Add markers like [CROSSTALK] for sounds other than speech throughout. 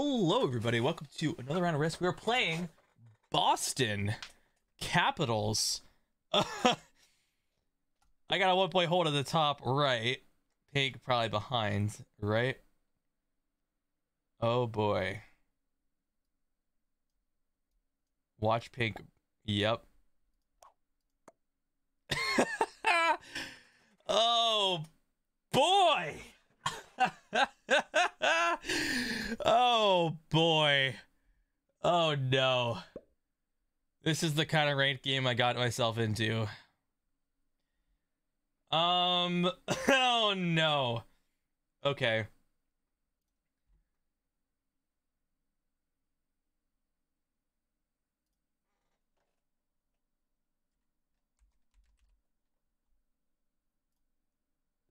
Hello, everybody. Welcome to another round of Risk. We're playing Boston Capitals. [LAUGHS] I got a one point hold at the top right. Pig probably behind, right? Oh boy. Watch Pink. Yep. [LAUGHS] oh boy. [LAUGHS] oh boy. Oh no. This is the kind of ranked game I got myself into. Um [LAUGHS] oh no. Okay.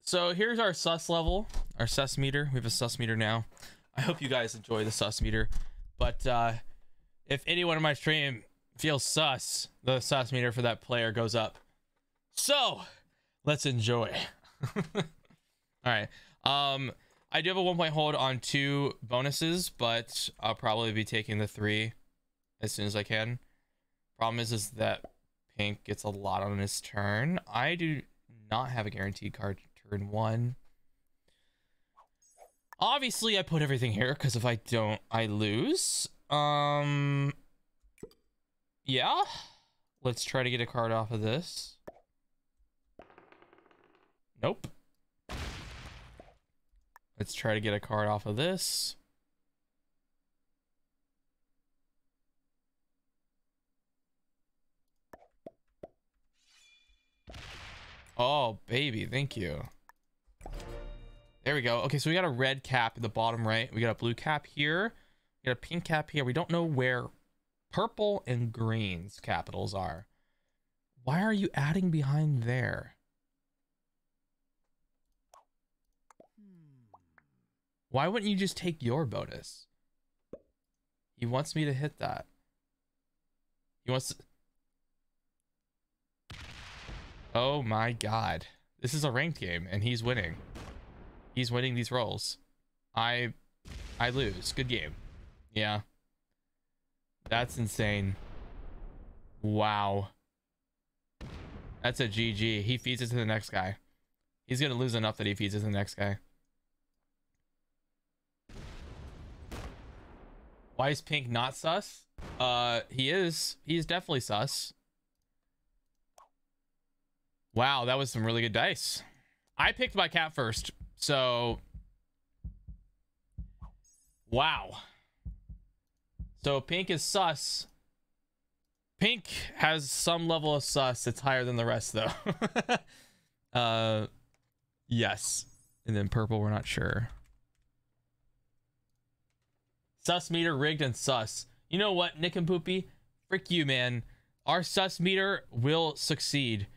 So here's our sus level, our sus meter. We have a sus meter now. I hope you guys enjoy the sus meter. But uh, if anyone in my stream feels sus, the sus meter for that player goes up. So let's enjoy. [LAUGHS] All right. Um, I do have a one point hold on two bonuses, but I'll probably be taking the three as soon as I can. Problem is, is that Pink gets a lot on his turn. I do not have a guaranteed card turn one. Obviously, I put everything here because if I don't, I lose. Um, yeah. Let's try to get a card off of this. Nope. Let's try to get a card off of this. Oh, baby, thank you. There we go. Okay, so we got a red cap in the bottom right. We got a blue cap here. We got a pink cap here. We don't know where purple and green's capitals are. Why are you adding behind there? Why wouldn't you just take your bonus? He wants me to hit that. He wants to... Oh my god. This is a ranked game and he's winning. He's winning these rolls. I I lose. Good game. Yeah. That's insane. Wow. That's a GG. He feeds it to the next guy. He's going to lose enough that he feeds it to the next guy. Why is Pink not sus? Uh, he is. He's definitely sus. Wow, that was some really good dice. I picked my cat first, so wow. So pink is sus. Pink has some level of sus. It's higher than the rest, though. [LAUGHS] uh, yes. And then purple, we're not sure. Sus meter rigged and sus. You know what, Nick and Poopy? Frick you, man. Our sus meter will succeed.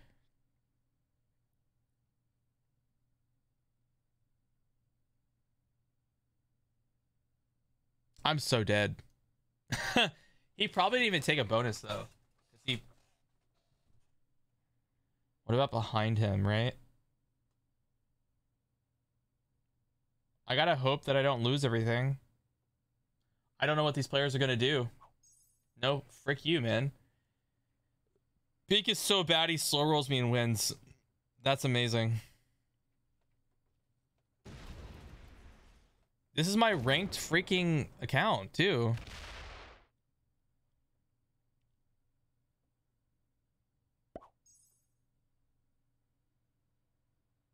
I'm so dead. [LAUGHS] he probably didn't even take a bonus though. He... What about behind him, right? I gotta hope that I don't lose everything. I don't know what these players are gonna do. No, frick you, man. Beak is so bad he slow rolls me and wins. That's amazing. This is my ranked freaking account too.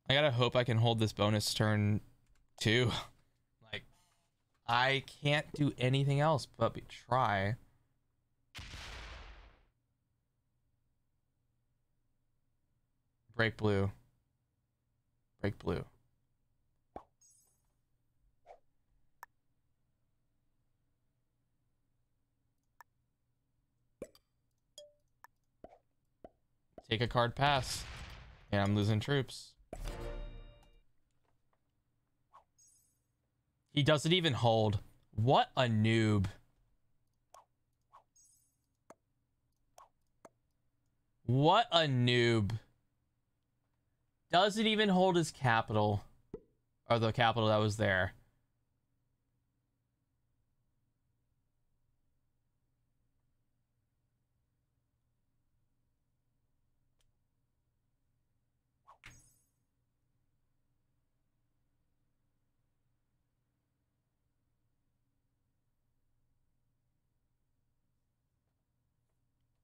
I gotta hope I can hold this bonus turn too. [LAUGHS] Like, I can't do anything else but try. Break blue. Break blue. Take a card pass. And I'm losing troops. He doesn't even hold. What a noob. What a noob. Doesn't even hold his capital. Or the capital that was there.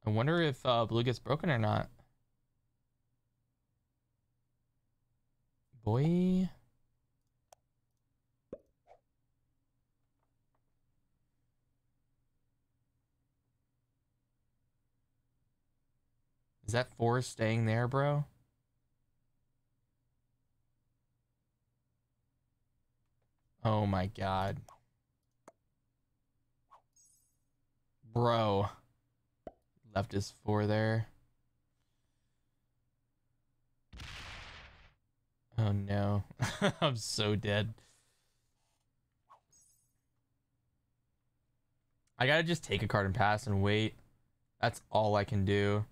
I wonder if uh, blue gets broken or not. Boy. Is that forest staying there, bro? Oh my god. Bro. Left his four there. Oh no. [LAUGHS] I'm so dead. I gotta just take a card and pass and wait. That's all I can do.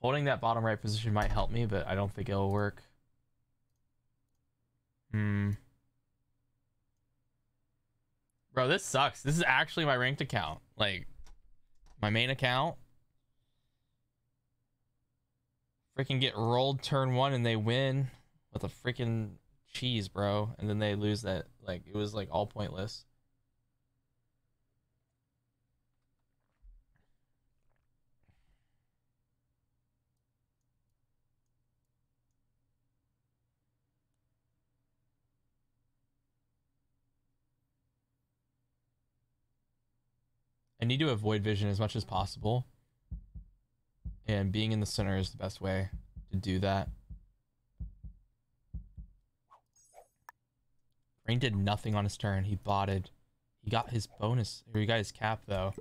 Holding that bottom right position might help me, but I don't think it'll work. Hmm. Bro, this sucks. This is actually my ranked account. Like, my main account. Freaking get rolled turn one and they win with a freaking cheese, bro. And then they lose that. Like, it was like all pointless. I need to avoid vision as much as possible. And being in the center is the best way to do that. Rain did nothing on his turn. He botted. He got his bonus. He got his cap, though.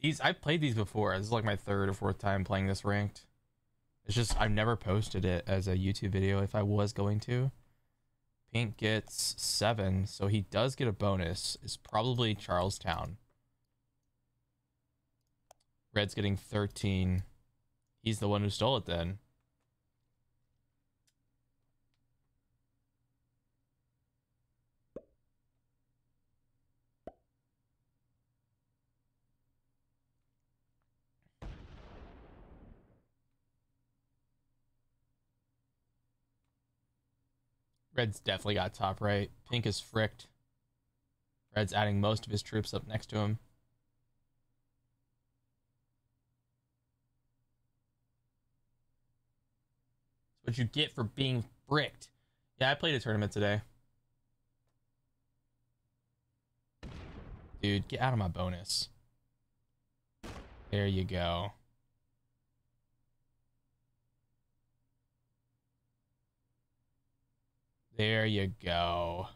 These I've played these before. This is like my third or fourth time playing this ranked. It's just I've never posted it as a YouTube video if I was going to. Pink gets seven, so he does get a bonus. It's probably Charlestown. Red's getting 13. He's the one who stole it then. Red's definitely got top right. Pink is fricked. Red's adding most of his troops up next to him. What you get for being fricked. Yeah, I played a tournament today. Dude, get out of my bonus. There you go. There you go.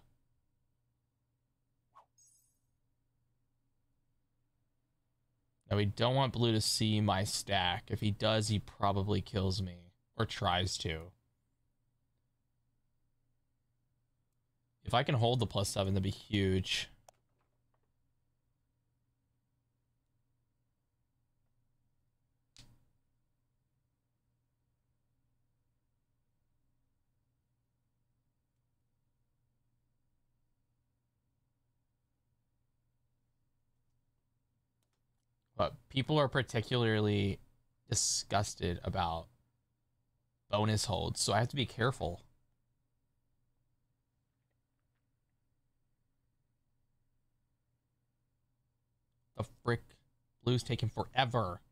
Now we don't want blue to see my stack. If he does, he probably kills me. Or tries to. If I can hold the plus seven, that'd be huge. People are particularly disgusted about bonus holds, so I have to be careful. The frick blue's taking forever.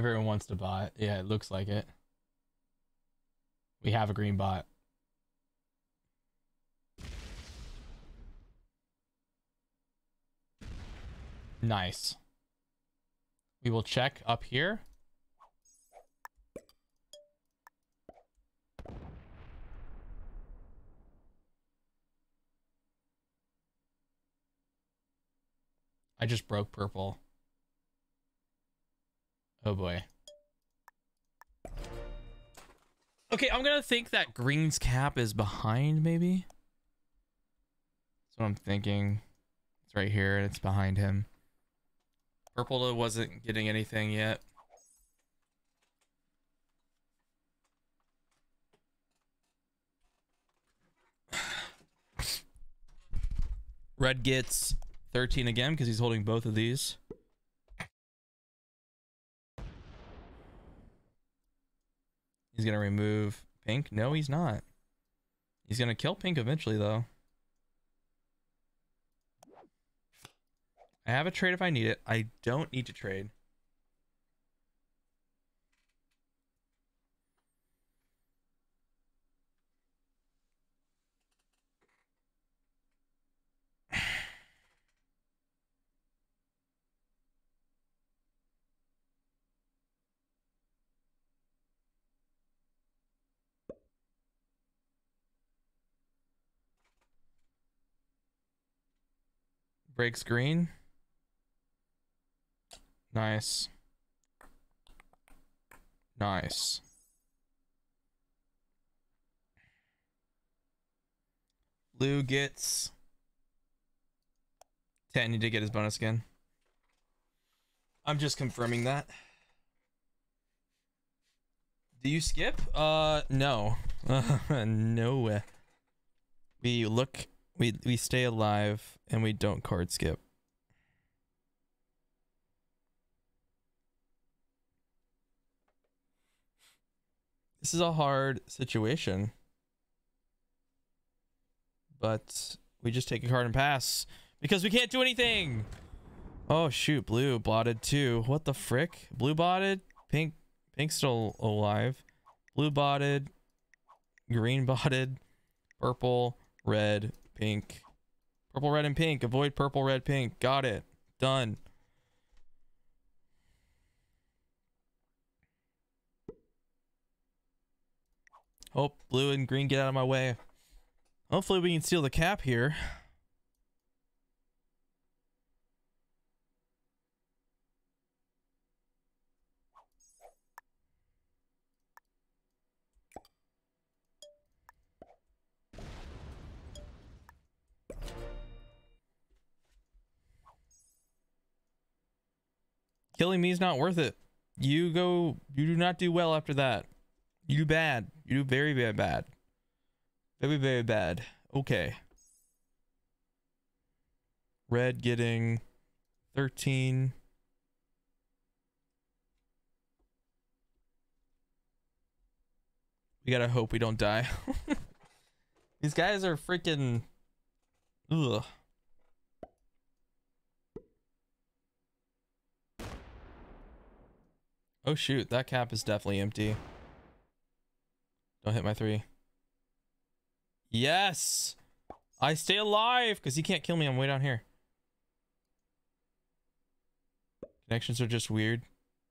Everyone wants to it. Yeah, it looks like it. We have a green bot. Nice. We will check up here. I just broke purple. Oh boy. Okay, I'm gonna think that green's cap is behind, maybe. That's what I'm thinking. It's right here, and it's behind him. Purple wasn't getting anything yet. [SIGHS] Red gets 13 again because he's holding both of these. He's going to remove pink. No, he's not. He's going to kill pink eventually, though. I have a trade if I need it. I don't need to trade. Breaks green. Nice. Nice. Blue gets 10. He did get his bonus again. I'm just confirming that. Do you skip? Uh, no. [LAUGHS] no. We look, we, we stay alive and we don't card skip. This is a hard situation. But we just take a card and pass because we can't do anything. Oh shoot, blue blotted too. What the frick? Blue botted, pink pink still alive. Blue botted, green botted, purple, red, pink. Purple, red, and pink. Avoid purple, red, pink. Got it. Done. Hope blue and green get out of my way. Hopefully we can steal the cap here. Killing me is not worth it. You go, you do not do well after that. You do bad. You do very, very bad. Very, very bad. Okay. Red getting 13. We gotta hope we don't die. [LAUGHS] These guys are freaking... Ugh. Oh shoot, that cap is definitely empty. Don't hit my three. Yes! I stay alive because he can't kill me. I'm way down here. Connections are just weird.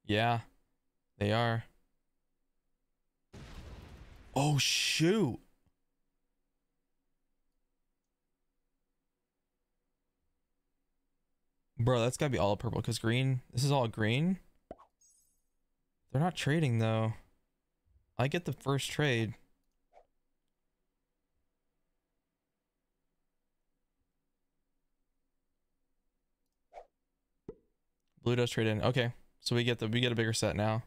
Yeah, they are. Oh, shoot. Bro, that's gotta be all purple because green. This is all green. They're not trading though. I get the first trade. Blue does trade in. Okay. So we get the we get a bigger set now.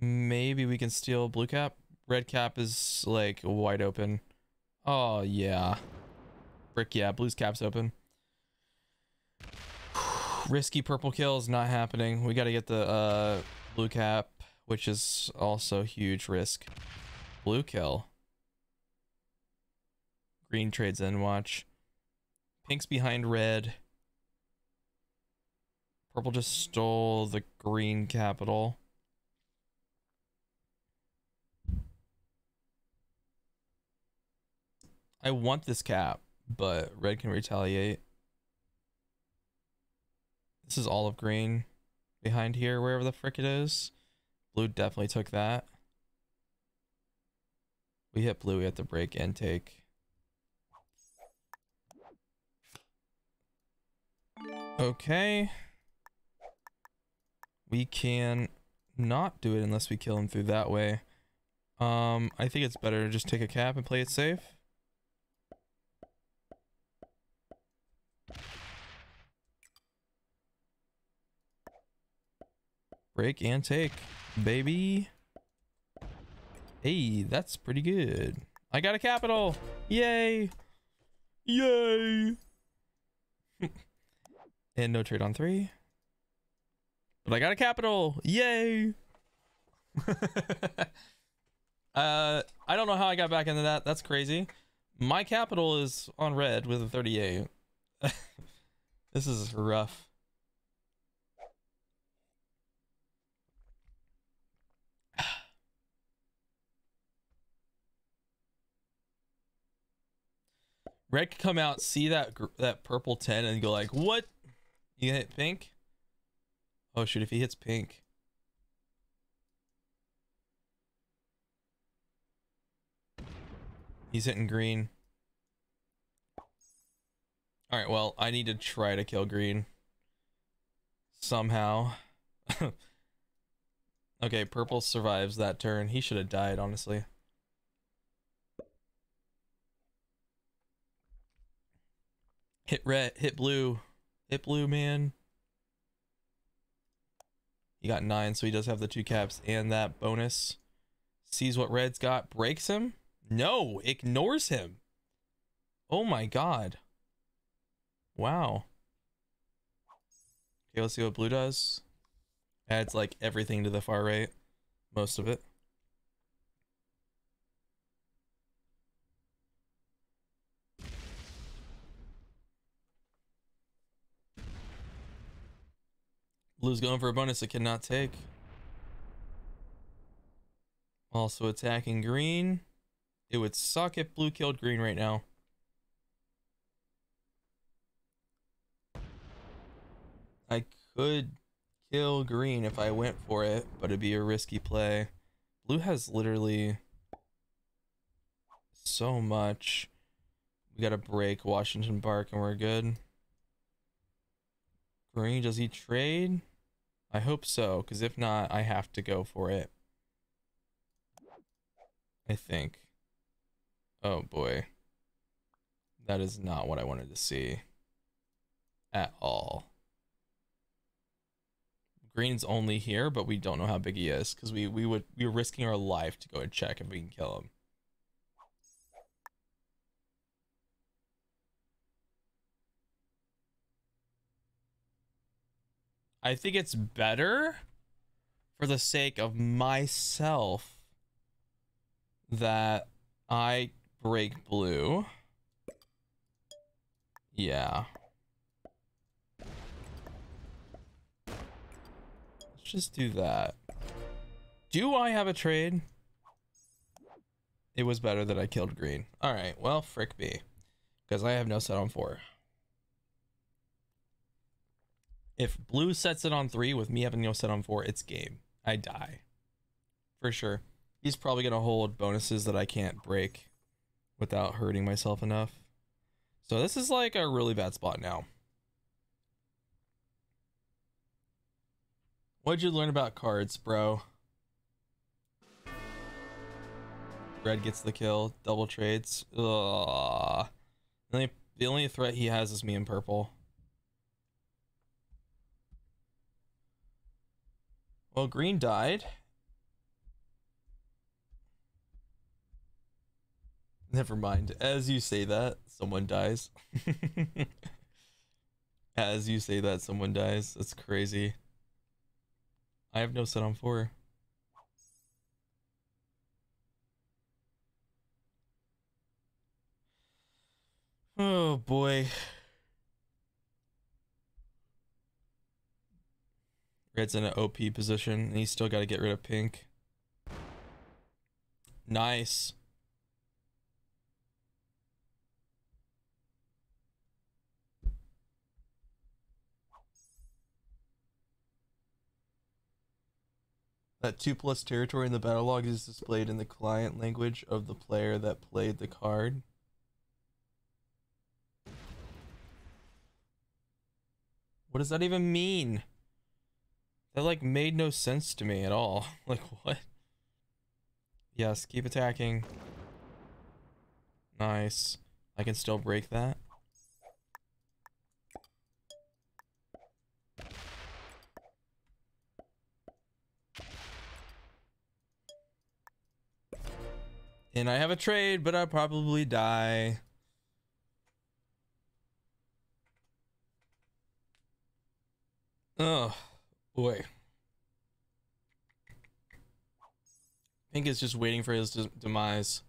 Maybe we can steal blue cap. Red cap is like wide open. Oh yeah. Brick yeah, blue's cap's open. [SIGHS] Risky purple kill is not happening. We gotta get the uh blue cap which is also huge risk. Blue kill. Green trades in, watch. Pink's behind red. Purple just stole the green capital. I want this cap, but red can retaliate. This is all of green behind here, wherever the frick it is. Blue definitely took that. We hit blue, we have to break intake. Okay. We can not do it unless we kill him through that way. Um, I think it's better to just take a cap and play it safe. Break and take, baby. Hey, that's pretty good. I got a capital. Yay. Yay. [LAUGHS] and no trade on three. But I got a capital. Yay. [LAUGHS] uh, I don't know how I got back into that. That's crazy. My capital is on red with a 38. [LAUGHS] this is rough. Red could come out, see that that purple 10 and go like, what? You hit pink? Oh shoot, if he hits pink. He's hitting green. Alright, well, I need to try to kill green. Somehow. [LAUGHS] okay, purple survives that turn. He should have died, honestly. Hit red, hit blue. Hit blue, man. He got nine, so he does have the two caps and that bonus. Sees what red's got, breaks him? No, ignores him. Oh my god. Wow. Okay, let's see what blue does. Adds like everything to the far right. Most of it. Blue's going for a bonus it cannot take. Also attacking green. It would suck if blue killed green right now. I could kill green if I went for it, but it'd be a risky play. Blue has literally so much. We got to break Washington Park and we're good. Green, does he trade? I hope so, because if not, I have to go for it. I think. Oh boy. That is not what I wanted to see. At all. Green's only here, but we don't know how big he is, because we, we would we were risking our life to go and check if we can kill him. I think it's better for the sake of myself that I break blue. Yeah. Let's just do that. Do I have a trade? It was better that I killed green. Alright, well, frick me. Because I have no set on four. If blue sets it on three with me having no set on four, it's game. I die. For sure. He's probably going to hold bonuses that I can't break without hurting myself enough. So this is like a really bad spot now. What'd you learn about cards, bro? Red gets the kill. Double trades. Ugh. The only, the only threat he has is me in purple. Well, green died. Never mind. As you say that, someone dies. [LAUGHS] As you say that, someone dies. That's crazy. I have no set on four. Oh boy. Red's in an OP position, and he's still got to get rid of pink. Nice. That 2 plus territory in the battle log is displayed in the client language of the player that played the card. What does that even mean? That like made no sense to me at all. [LAUGHS] Like what? Yes, keep attacking. Nice. I can still break that. And I have a trade, but I'll probably die. Oh, boy. Pink is just waiting for his de demise.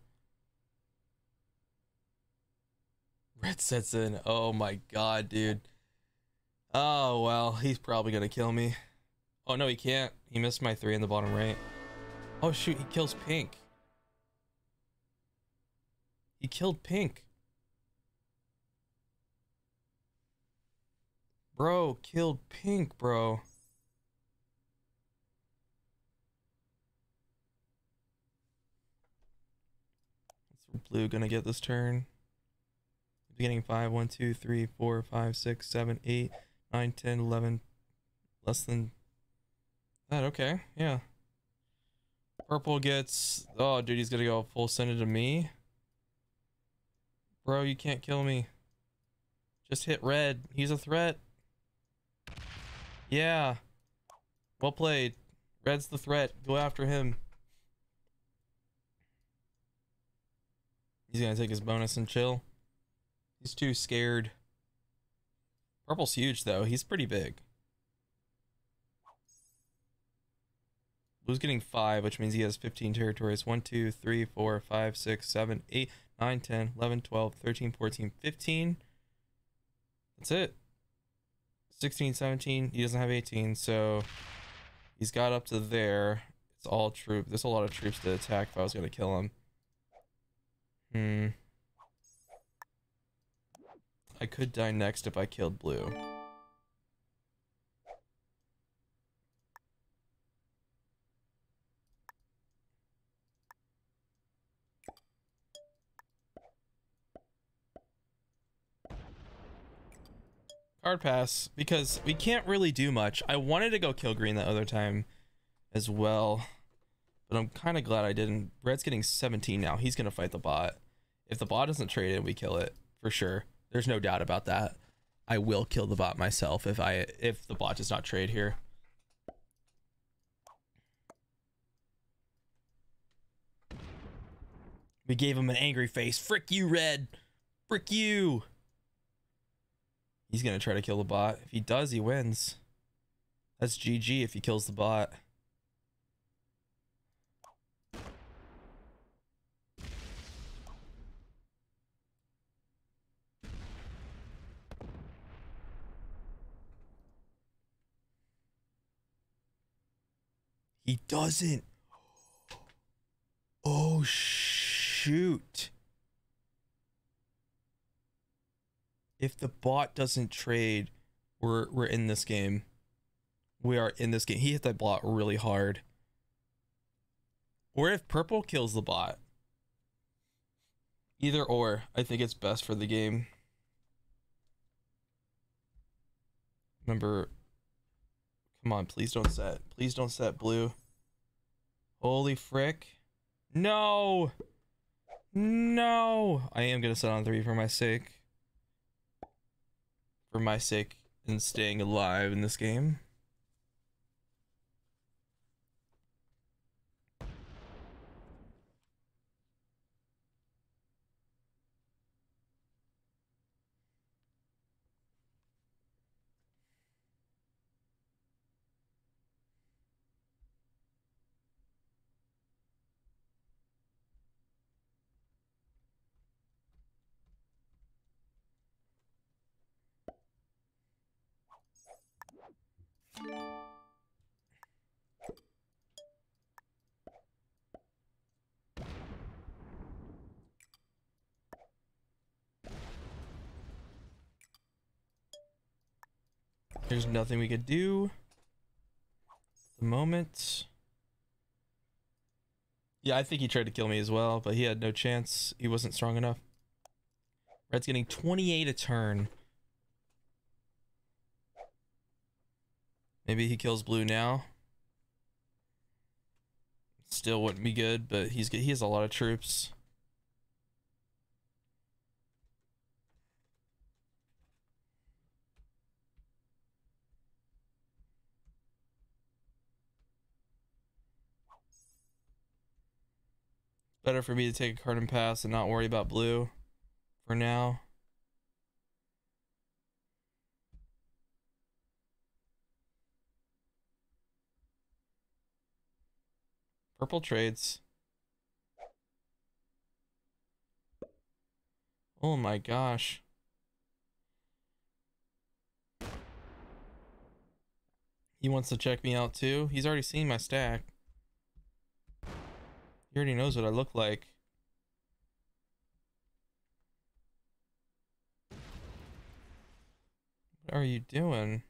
Red sets in. Oh my god, dude. Oh, well, he's probably gonna kill me. Oh, no, he can't. He missed my three in the bottom right. Oh, shoot, he kills pink. He killed pink. Bro, killed pink, bro. Blue gonna get this turn? Beginning 5, 1, 2, 3, 4, 5, 6, 7, 8, 9, 10, 11. Less than that, okay, yeah. Purple gets... Oh, dude, he's gonna go full send it to me. Bro, you can't kill me. Just hit red. He's a threat. Yeah. Well played. Red's the threat. Go after him. He's gonna take his bonus and chill. He's too scared. Purple's huge though. He's pretty big. Blue's getting 5, which means he has 15 territories. 1, 2, 3, 4, 5, 6, 7, 8, 9, 10, 11, 12, 13, 14, 15. That's it. 16, 17. He doesn't have 18, so he's got up to there. It's all troop. There's a lot of troops to attack if I was going to kill him. Hmm. I could die next if I killed blue. Card pass, because we can't really do much. I wanted to go kill green that other time as well. But I'm kind of glad I didn't. Red's getting 17 now. He's going to fight the bot. If the bot doesn't trade it, we kill it. For sure. There's no doubt about that. I will kill the bot myself if I if the bot does not trade here. We gave him an angry face. Frick you, Red. Frick you. He's going to try to kill the bot. If he does, he wins. That's GG if he kills the bot. He doesn't. Oh, shoot. If the bot doesn't trade, we're we're in this game. We are in this game. He hit that bot really hard. Or if purple kills the bot. Either or. I think it's best for the game. Remember, Come on, please don't set. Please don't set blue. Holy frick. No! No! I am to set on three for my sake. For my sake in staying alive in this game. There's nothing we could do. the moment. Yeah, I think he tried to kill me as well, but he had no chance. He wasn't strong enough. Red's getting 28 a turn. Maybe he kills blue now. Still wouldn't be good, but he's he has a lot of troops. Better for me to take a card and pass and not worry about blue for now. Purple trades. Oh my gosh. He wants to check me out too. He's already seen my stack. He already knows what I look like. What are you doing?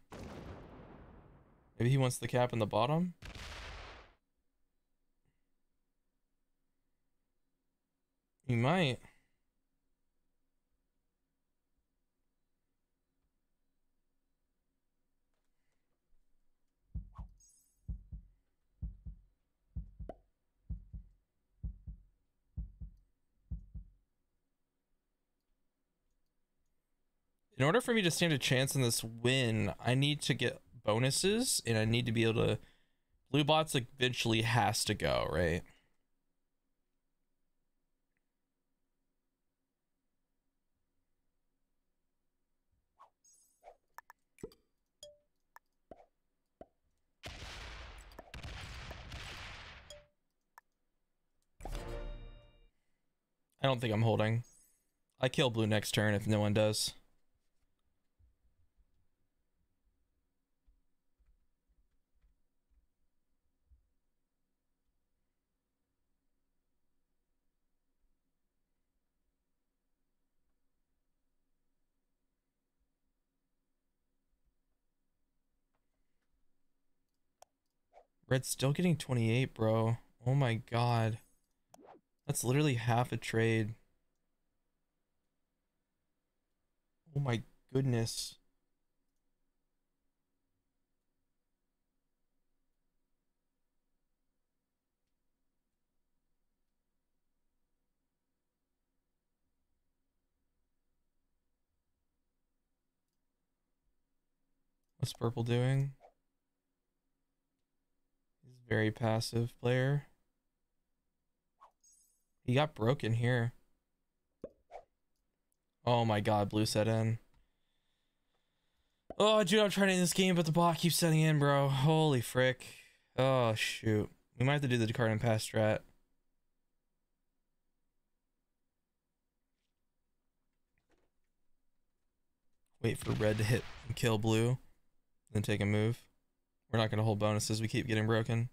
Maybe he wants the cap in the bottom? He might. In order for me to stand a chance in this win, I need to get bonuses and I need to be able to blue bots eventually has to go, right? I don't think I'm holding. I kill blue next turn if no one does. Red's still getting 28, bro. Oh my god. That's literally half a trade. Oh my goodness. What's purple doing? Very passive player. He got broken here. Oh my god, blue set in. Oh, dude, I'm trying to end this game, but the bot keeps setting in, bro. Holy frick. Oh, shoot. We might have to do the card and pass strat. Wait for red to hit and kill blue, then take a move. We're not going to hold bonuses. We keep getting broken.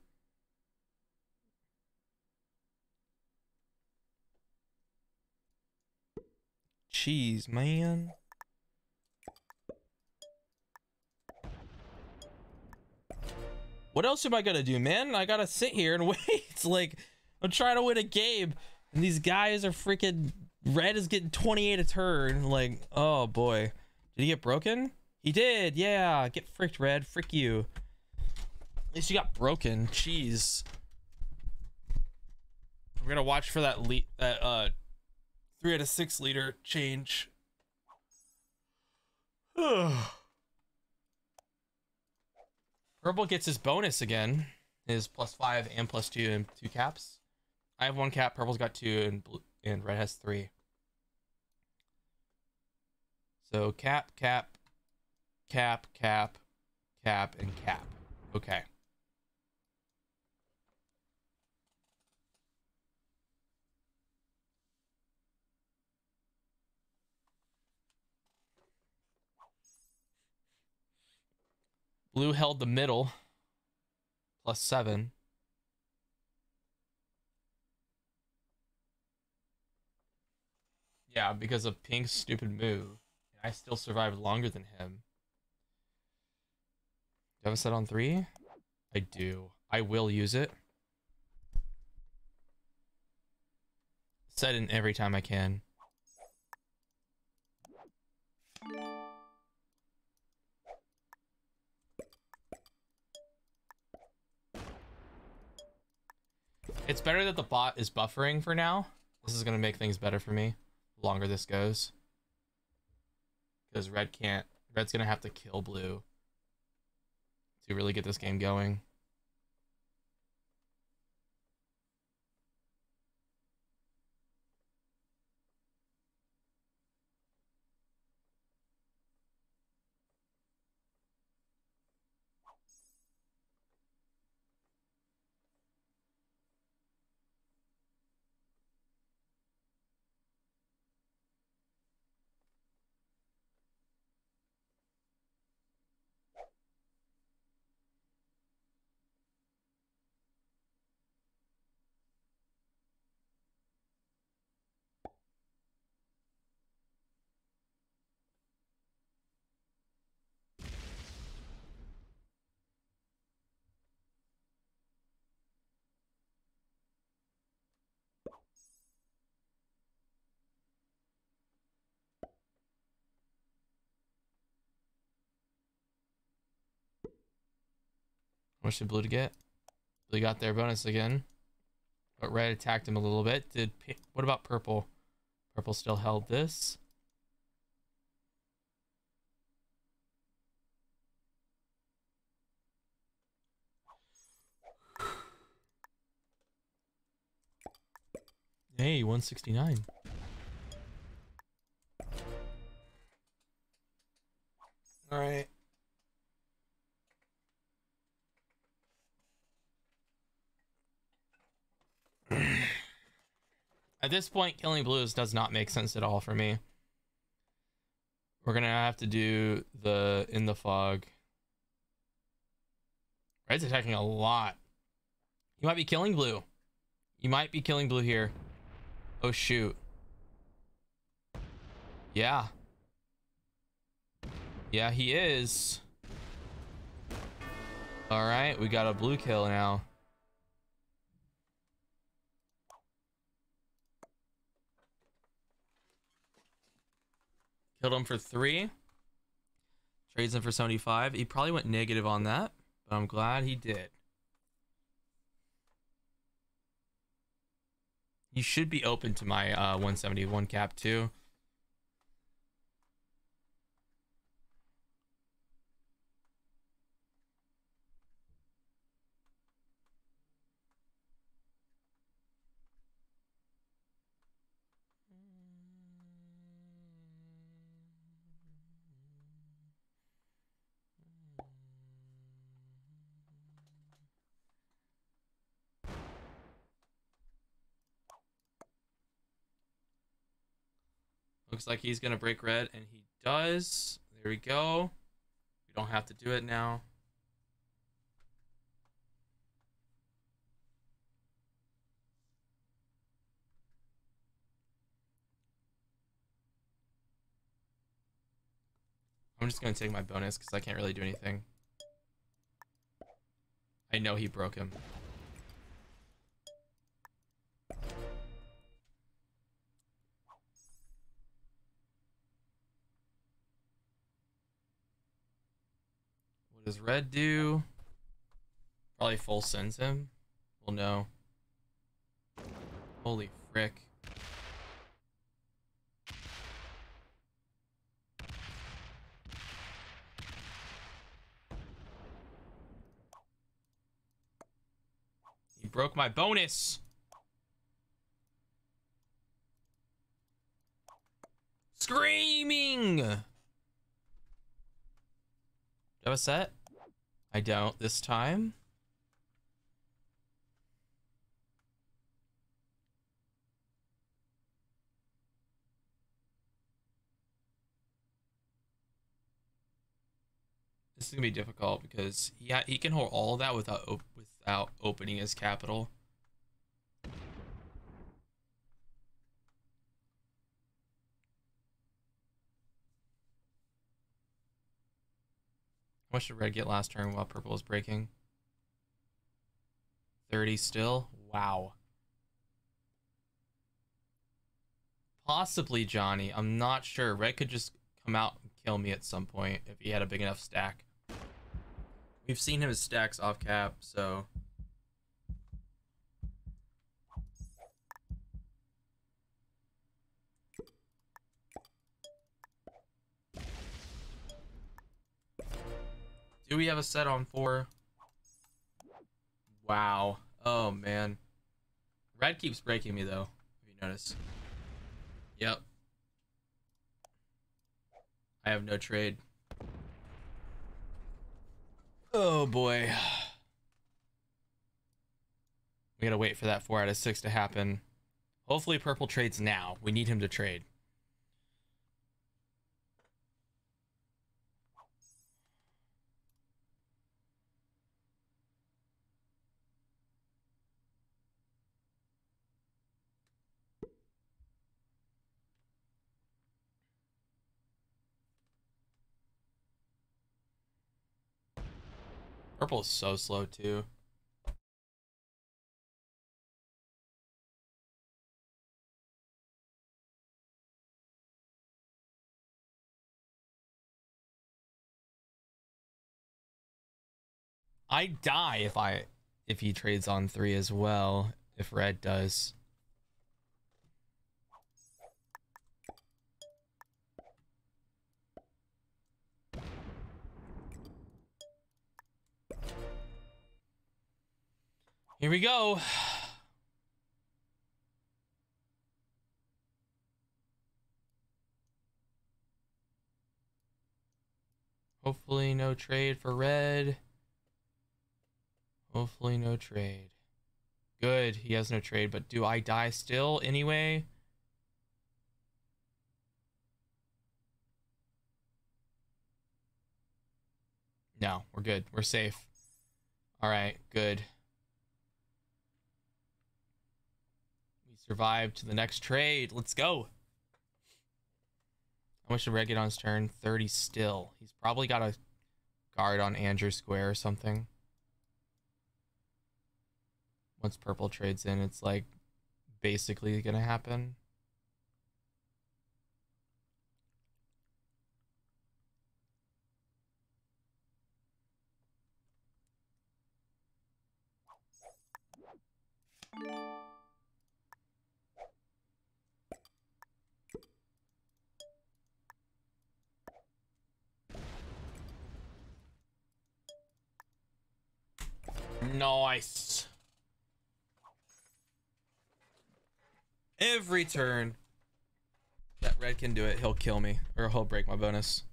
Jeez, man. What else am I gonna do, man? I gotta sit here and [LAUGHS] wait. Like I'm trying to win a game, and these guys are freaking. Red is getting 28 a turn. Like, oh boy, did he get broken? He did. Yeah, get fricked, Red. Frick you. At least you got broken. Jeez. We're gonna watch for that lead. That uh out of six liter change. [SIGHS] Purple gets his bonus again, his plus five and plus two and two caps. I have one cap. Purple's got two, and blue, and red has three. So cap, cap, cap, cap, cap, and cap. Okay. Blue held the middle. Plus seven. Yeah, because of Pink's stupid move. I still survived longer than him. Do you have a set on three? I do. I will use it. Set in every time I can. It's better that the bot is buffering for now. This is gonna make things better for me. The longer this goes. Because red can't red's gonna have to kill blue to really get this game going. Much did blue to get? Blue got their bonus again. But red attacked him a little bit. Did what about purple? Purple still held this. [SIGHS] Hey, 169. At this point, killing blues does not make sense at all for me. We're gonna have to do the in the fog. Red's attacking a lot. You might be killing blue. You might be killing blue here. Oh shoot. Yeah. Yeah, he is. All right, we got a blue kill now. Killed him for three. Trades him for 75. He probably went negative on that, but I'm glad he did. You should be open to my uh, 171 cap too. Looks like he's gonna break red, and he does. There we go. We don't have to do it now. I'm just gonna take my bonus because I can't really do anything. I know he broke him. Does red do? Probably full sends him. Well, no. Holy frick. He broke my bonus. Screaming! have a set? I don't this time. This is gonna be difficult because yeah, he can hold all that without without opening his capital. Much did red get last turn while purple was breaking? 30 still? Wow. Possibly Johnny. I'm not sure. Red could just come out and kill me at some point if he had a big enough stack. We've seen his stacks off cap, so... Do we have a set on four? Wow. Oh man. Red keeps breaking me though, if you notice. Yep. I have no trade. Oh boy. We gotta wait for that four out of six to happen. Hopefully purple trades now. We need him to trade. Purple is so slow too. I die if I if he trades on three as well. If red does. Here we go. Hopefully no trade for red. Hopefully no trade. Good, he has no trade, but do I die still anyway? No, we're good. We're safe. All right, good. Survive to the next trade. Let's go. How much did Red get on his turn? 30 still. He's probably got a guard on Andrew Square or something. Once purple trades in, it's like basically gonna happen. Nice. Every turn that red can do it, he'll kill me or he'll break my bonus.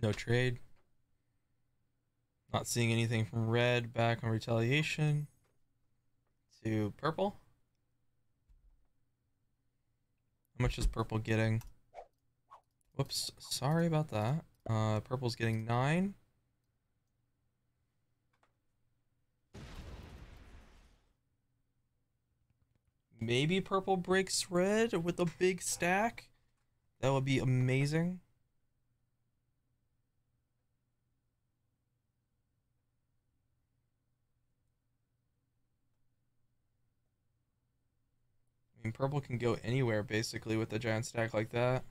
No trade. Not seeing anything from red back on retaliation to purple. How much is purple getting? Whoops, sorry about that. Uh, purple's getting nine. Maybe purple breaks red with a big stack. That would be amazing. Mean, purple can go anywhere basically with a giant stack like that.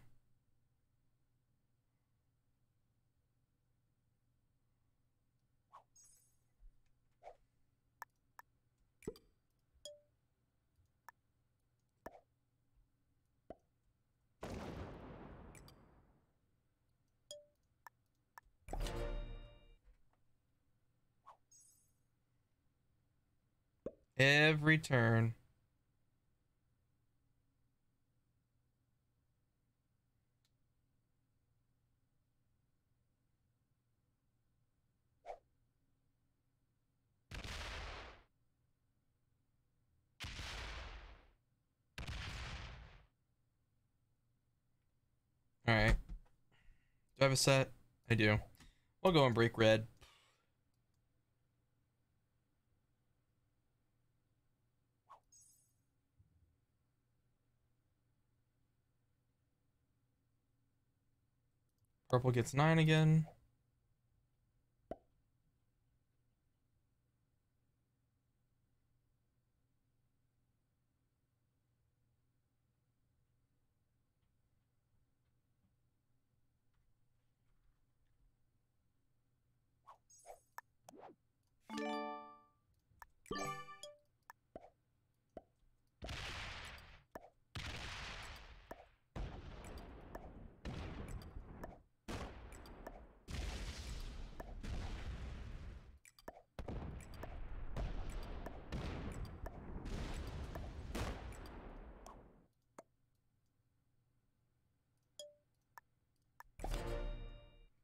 Every turn. Alright. Do I have a set? I do. We'll go and break red. Purple gets nine again.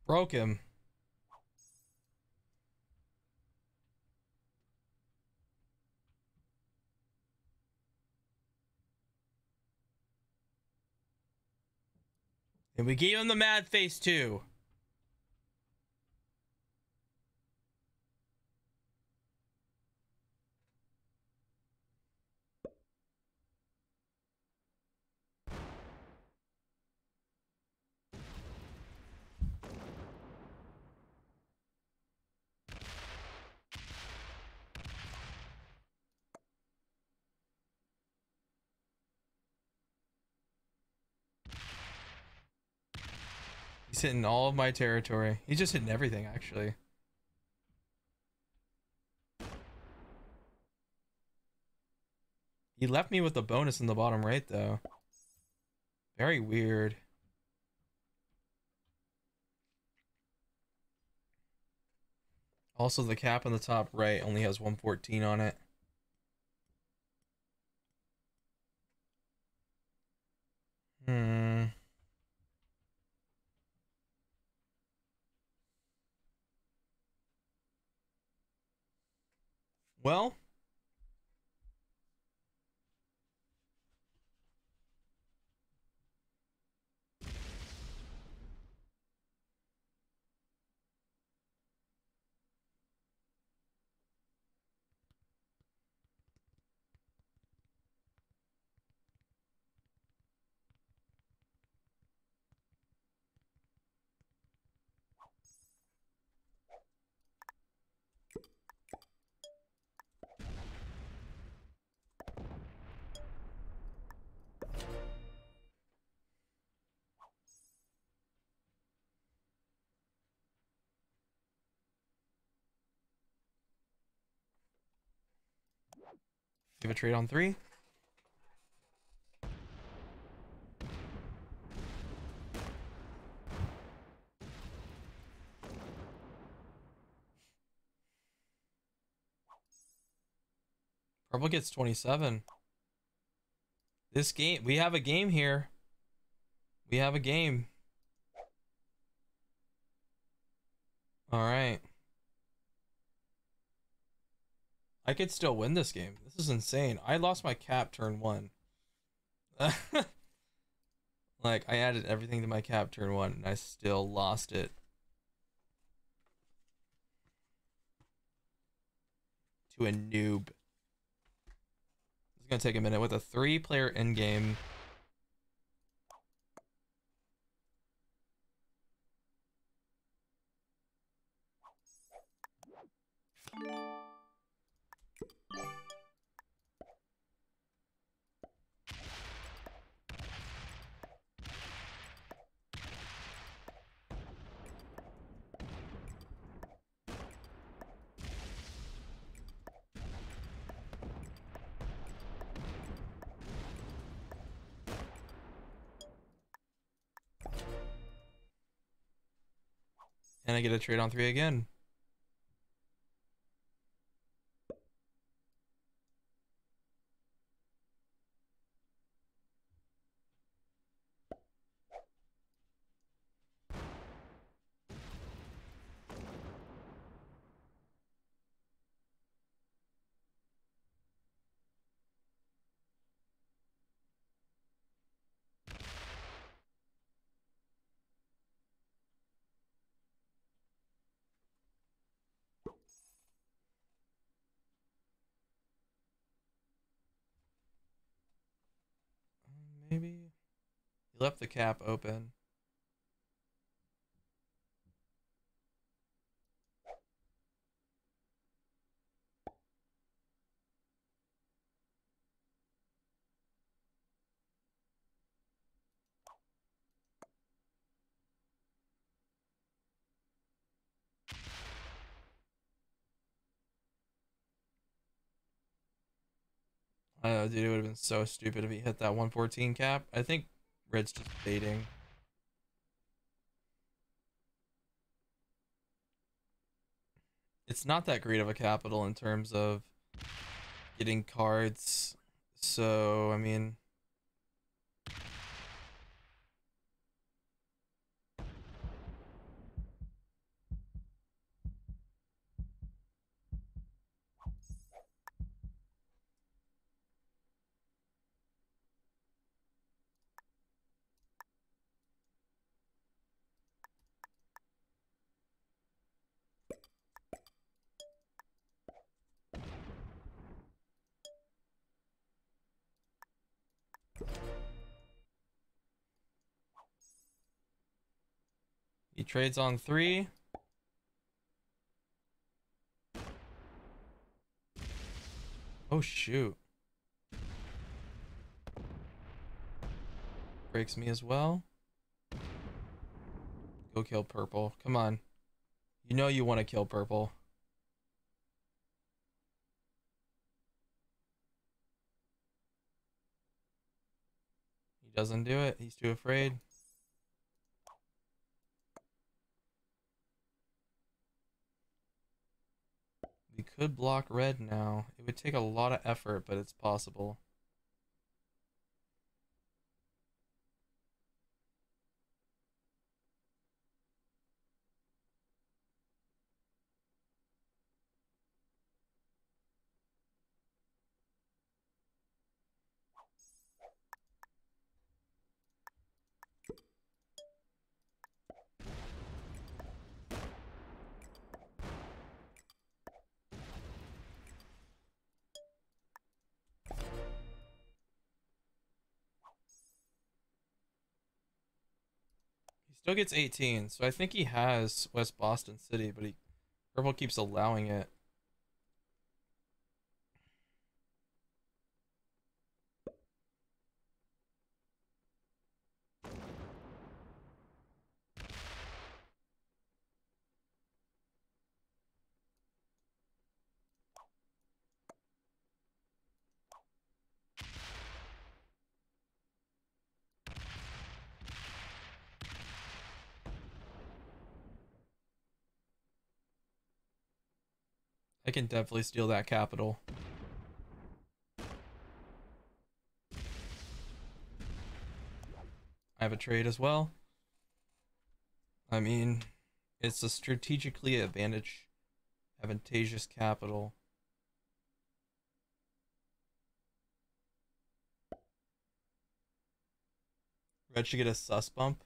Broke him. And we gave him the mad face too. He's hitting all of my territory. He's just hitting everything, actually. He left me with a bonus in the bottom right, though. Very weird. Also, the cap on the top right only has 114 on it. Hmm. Well, Give a trade on three. Purple gets 27. This game, we have a game here. We have a game. All right. I could still win this game. This is insane. I lost my cap turn one. [LAUGHS] like, I added everything to my cap turn one, and I still lost it. To a noob. It's gonna take a minute with a three player And I get a trade on three again. maybe? He left the cap open. I dude, it would have been so stupid if he hit that 114 cap. I think Red's just baiting. It's not that great of a capital in terms of getting cards. So, I mean... trades on three. Oh shoot. Breaks me as well. Go kill purple. Come on. You know you want to kill purple. He doesn't do it. He's too afraid. Could block red now. It would take a lot of effort, but it's possible. Still gets 18, so I think he has West Boston City, but he Purple keeps allowing it. I can definitely steal that capital. I have a trade as well. I mean, it's a strategically advantage, advantageous capital. Red should get a sus bump.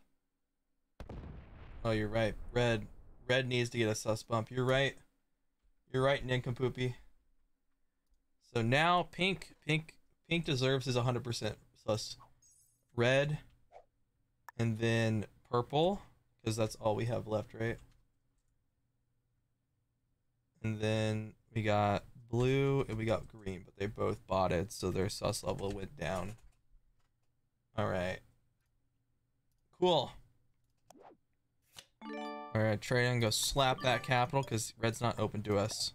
Oh, you're right. Red, red needs to get a sus bump. You're right. You're right, Nincompoopy. So now pink, pink, pink deserves his 100% plus red, and then purple, because that's all we have left, right? And then we got blue and we got green, but they both botted, so their sus level went down. All right. Cool. Alright, trade and go slap that capital because red's not open to us.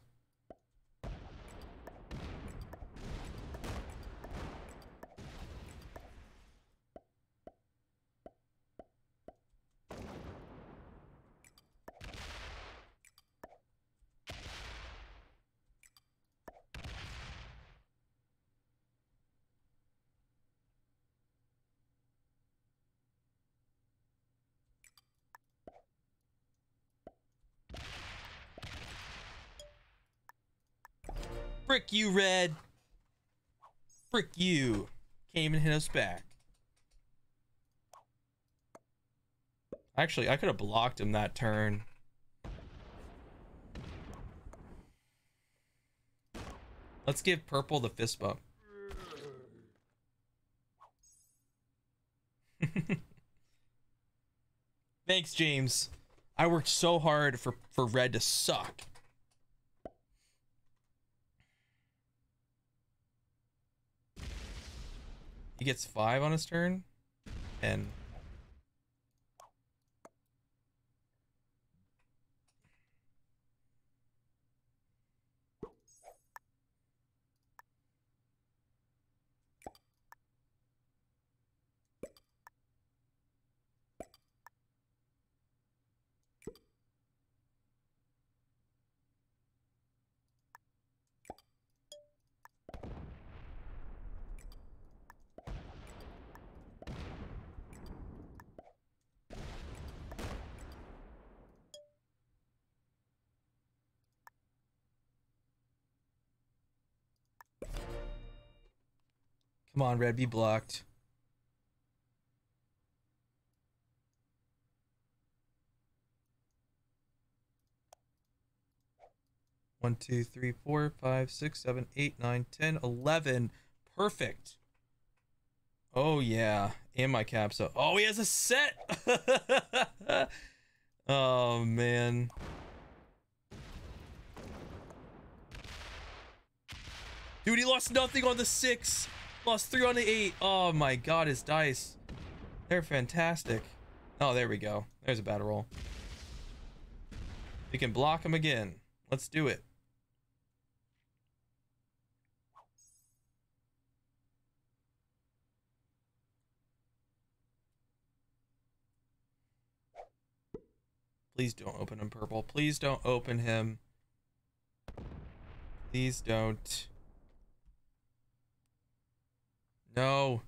You, Red. Frick you. Can't even hit us back. Actually, I could have blocked him that turn. Let's give purple the fist bump. [LAUGHS] Thanks, James. I worked so hard for, for red to suck. He gets five on his turn. And Come on, red, be blocked. One, two, three, four, five, six, seven, eight, nine, ten, eleven. Perfect. Oh yeah, and my capsa. Oh, he has a set. [LAUGHS] Oh man. Dude, he lost nothing on the six. Lost three on the eight. Oh my god, his dice. They're fantastic. Oh, there we go. There's a battle roll. We can block him again. Let's do it. Please don't open him purple. Please don't open him. Please don't. No.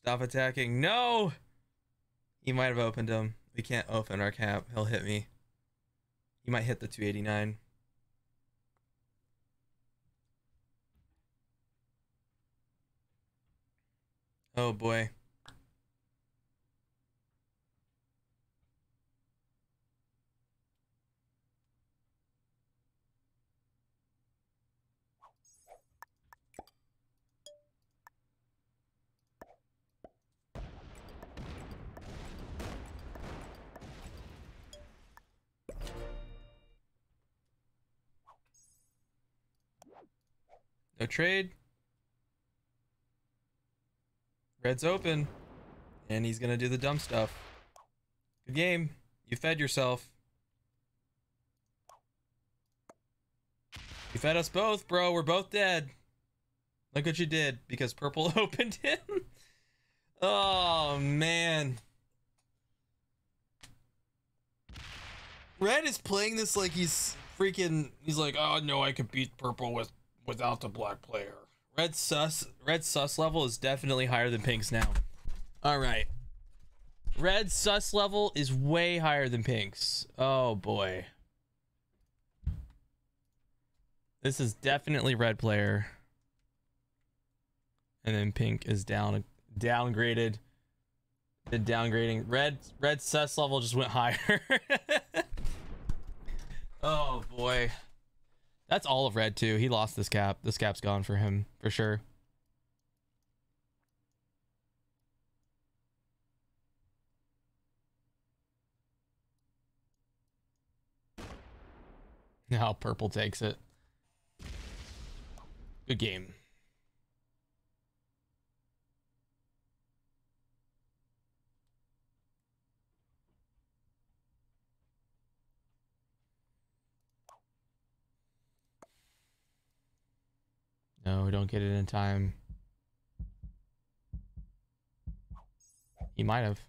Stop attacking. No! He might have opened him. We can't open our cap. He'll hit me. He might hit the 289. Oh boy. No trade. Red's open. And he's going to do the dumb stuff. Good game. You fed yourself. You fed us both, bro. We're both dead. Look what you did because purple [LAUGHS] opened him. oh, man. Red is playing this like he's freaking. He's like, oh, no, I can beat purple with without the black player. Red sus red sus level is definitely higher than pink's now. All right. Red sus level is way higher than pink's. Oh boy. This is definitely red player. And then pink is down downgraded. The downgrading. Red red sus level just went higher. [LAUGHS] oh boy. That's all of red too. He lost this cap. This cap's gone for him for sure. Now purple takes it. Good game. No, don't get it in time. He might have.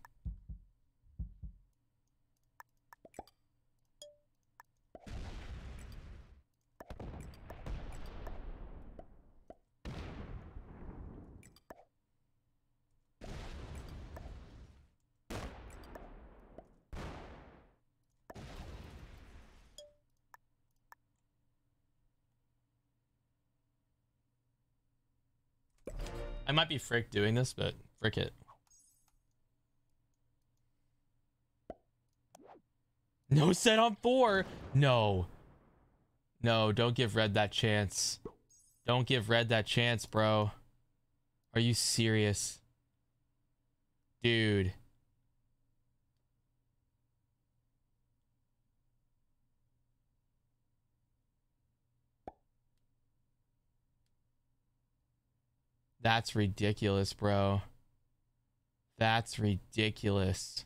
I might be frick doing this, but frick it. No set on four. No. No, don't give Red that chance. Don't give Red that chance, bro. Are you serious? Dude. That's ridiculous, bro. That's ridiculous.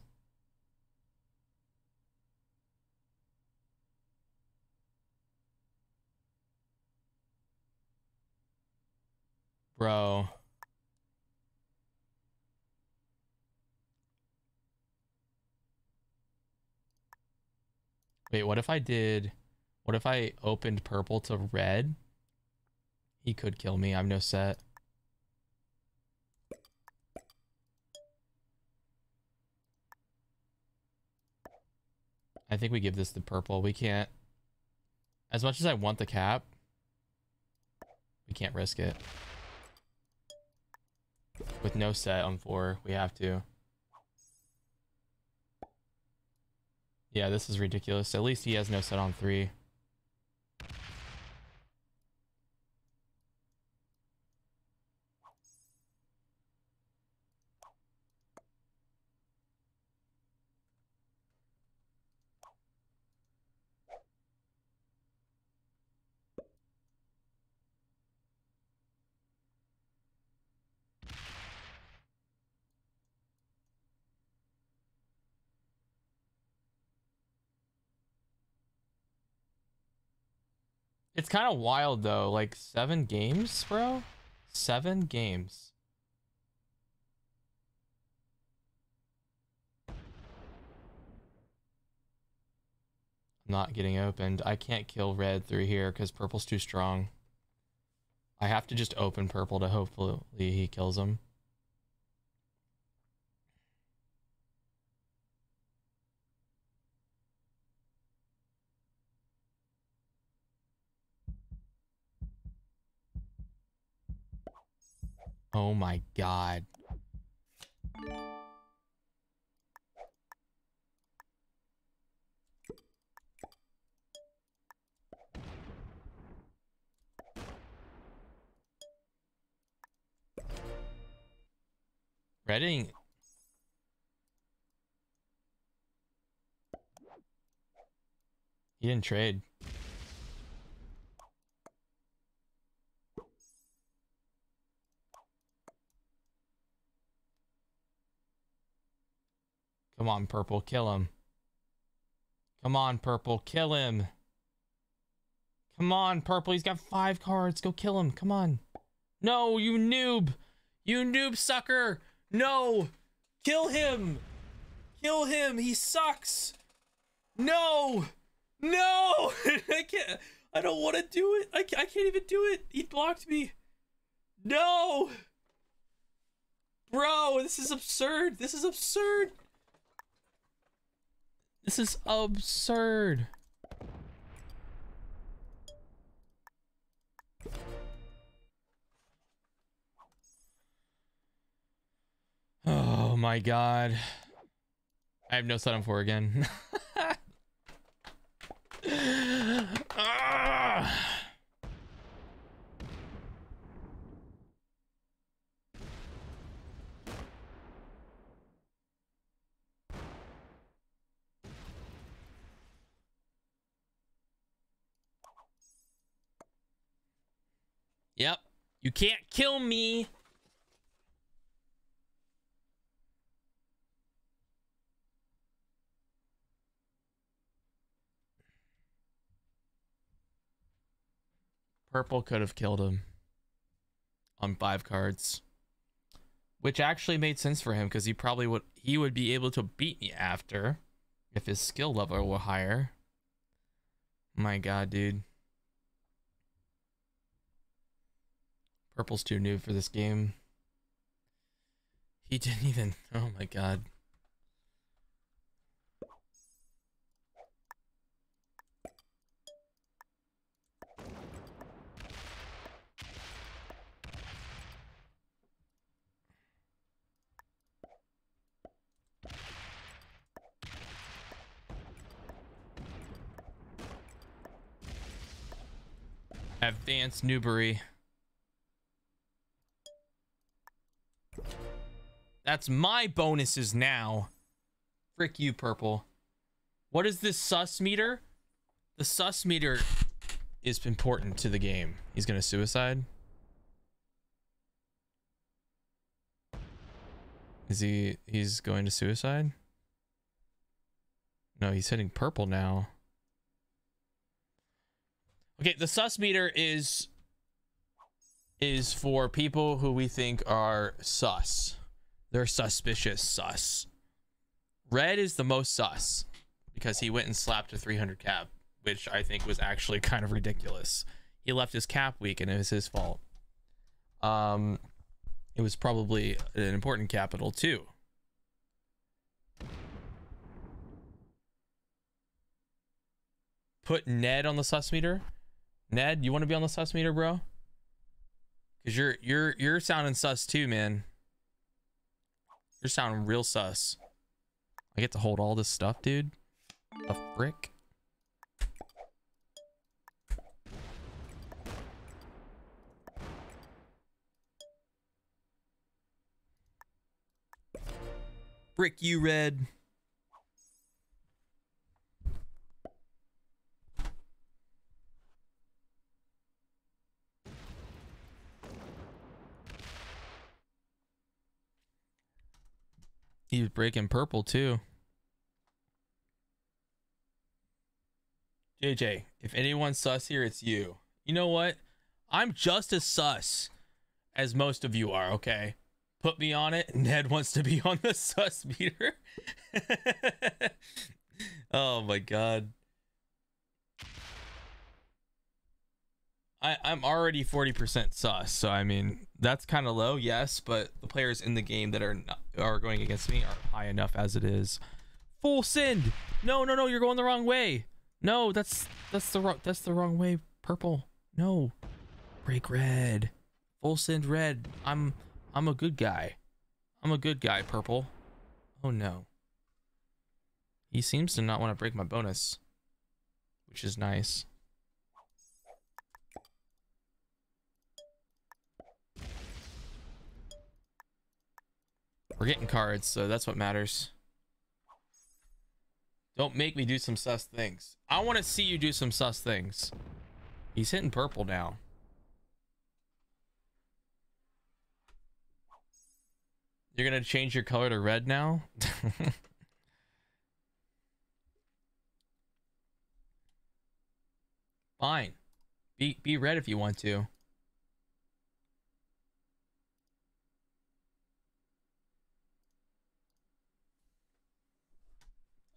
Bro. Wait, what if I did... What if I opened purple to red? He could kill me. I'm no set. I think we give this the purple. We can't... As much as I want the cap, we can't risk it. With no set on four, we have to. Yeah, this is ridiculous. At least he has no set on three. It's kind of wild though. Like seven games, bro. Seven games. I'm not getting opened. I can't kill red through here because purple's too strong. I have to just open purple to hopefully he kills him. Oh my god. Reading He didn't trade. Come on, purple, kill him. Come on, purple, kill him. Come on, purple, he's got five cards. Go kill him. Come on. No, you noob. You noob sucker. No! Kill him! Kill him! He sucks! No! No! [LAUGHS] I can't. I don't want to do it. I I can't even do it. He blocked me. No! Bro, this is absurd. This is absurd. This is absurd. Oh my god. I have no setting for again. [LAUGHS] ah! Yep. You can't kill me. Purple could have killed him on five cards. Which actually made sense for him because he probably would he would be able to beat me after if his skill level were higher. My god, dude. Purple's too new for this game. He [LAUGHS] didn't even oh my god. Advanced Newbury. That's my bonuses now. Frick you, purple. What is this sus meter? The sus meter is important to the game. He's gonna suicide. Is he he's going to suicide? No, he's hitting purple now. Okay, the sus meter is is for people who we think are sus. They're suspicious sus. Red is the most sus because he went and slapped a 300 cap, which I think was actually [LAUGHS] kind of ridiculous. He left his cap weak and it was his fault. Um, it was probably an important capital too. Put Ned on the sus meter. Ned, you want to be on the sus meter, bro? Cause you're you're you're sounding sus too, man. You're sounding real sus. I get to hold all this stuff, dude. A frick. Brick you red. He was breaking purple too. JJ, if anyone's sus here, it's you. You know what? I'm just as sus as most of you are, okay? Put me on it. [LAUGHS] Ned wants to be on the [LAUGHS] sus meter. [LAUGHS] oh my god. I, I'm already 40% sus, so I mean that's kind of low, yes, but the players in the game that are not, are going against me are high enough as it is. Full send. No, no, no, you're going the wrong way. No, that's that's the wrong that's the wrong way. Purple. No. Break red. Full send red. I'm I'm a good guy. I'm a good guy, purple. Oh no. He seems to not want to break my bonus, which is nice. We're getting cards, so that's what matters. Don't make me do some sus things. I want to see you do some sus things. He's hitting purple now. You're going to change your color to red now? [LAUGHS] Fine. Be be red if you want to.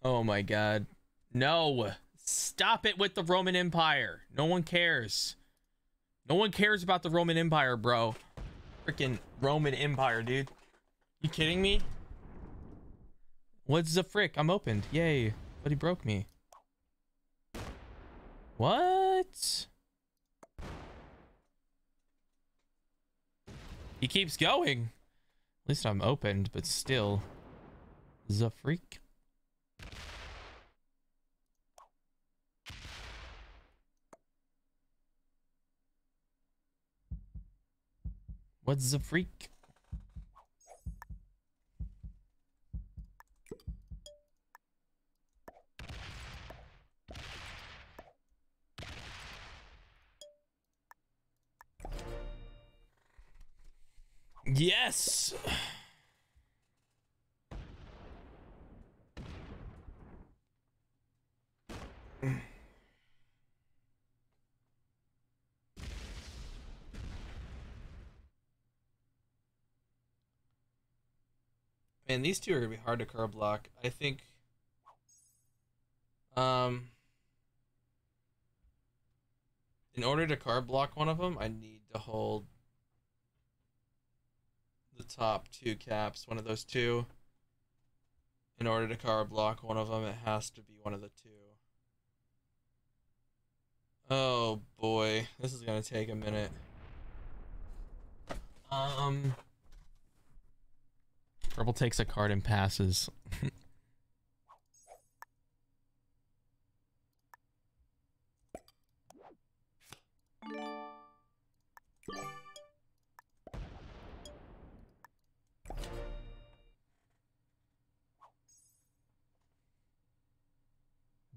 Oh my god. No. Stop it with the Roman Empire. No one cares. No one cares about the Roman Empire, bro. Freaking Roman Empire, dude. You kidding me? What's the frick? I'm opened. Yay. But he broke me. What? He keeps going. At least I'm opened, but still. The freak. What's the freak? Man, these two are gonna be hard to card block. I think. Um. In order to card block one of them, I need to hold the top two caps, one of those two. In order to card block one of them, it has to be one of the two. Oh boy, this is gonna take a minute. Um. Purple takes a card and passes.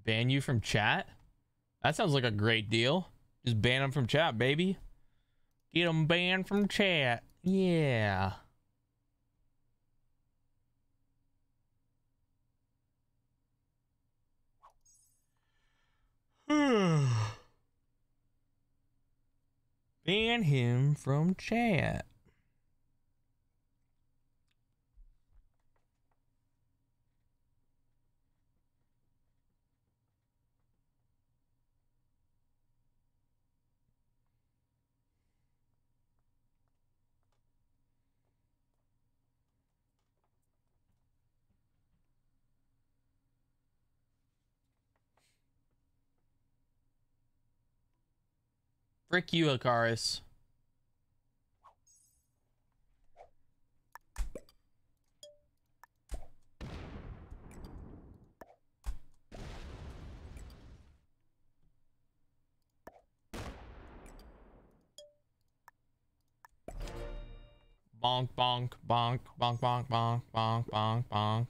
Ban you from chat? That sounds like a great deal. Just ban them from chat, baby. Get them banned from chat. Yeah. [SIGHS] Ban him from chat. Frick you, Akaris. Bonk, bonk, bonk, bonk, bonk, bonk, bonk, bonk, bonk.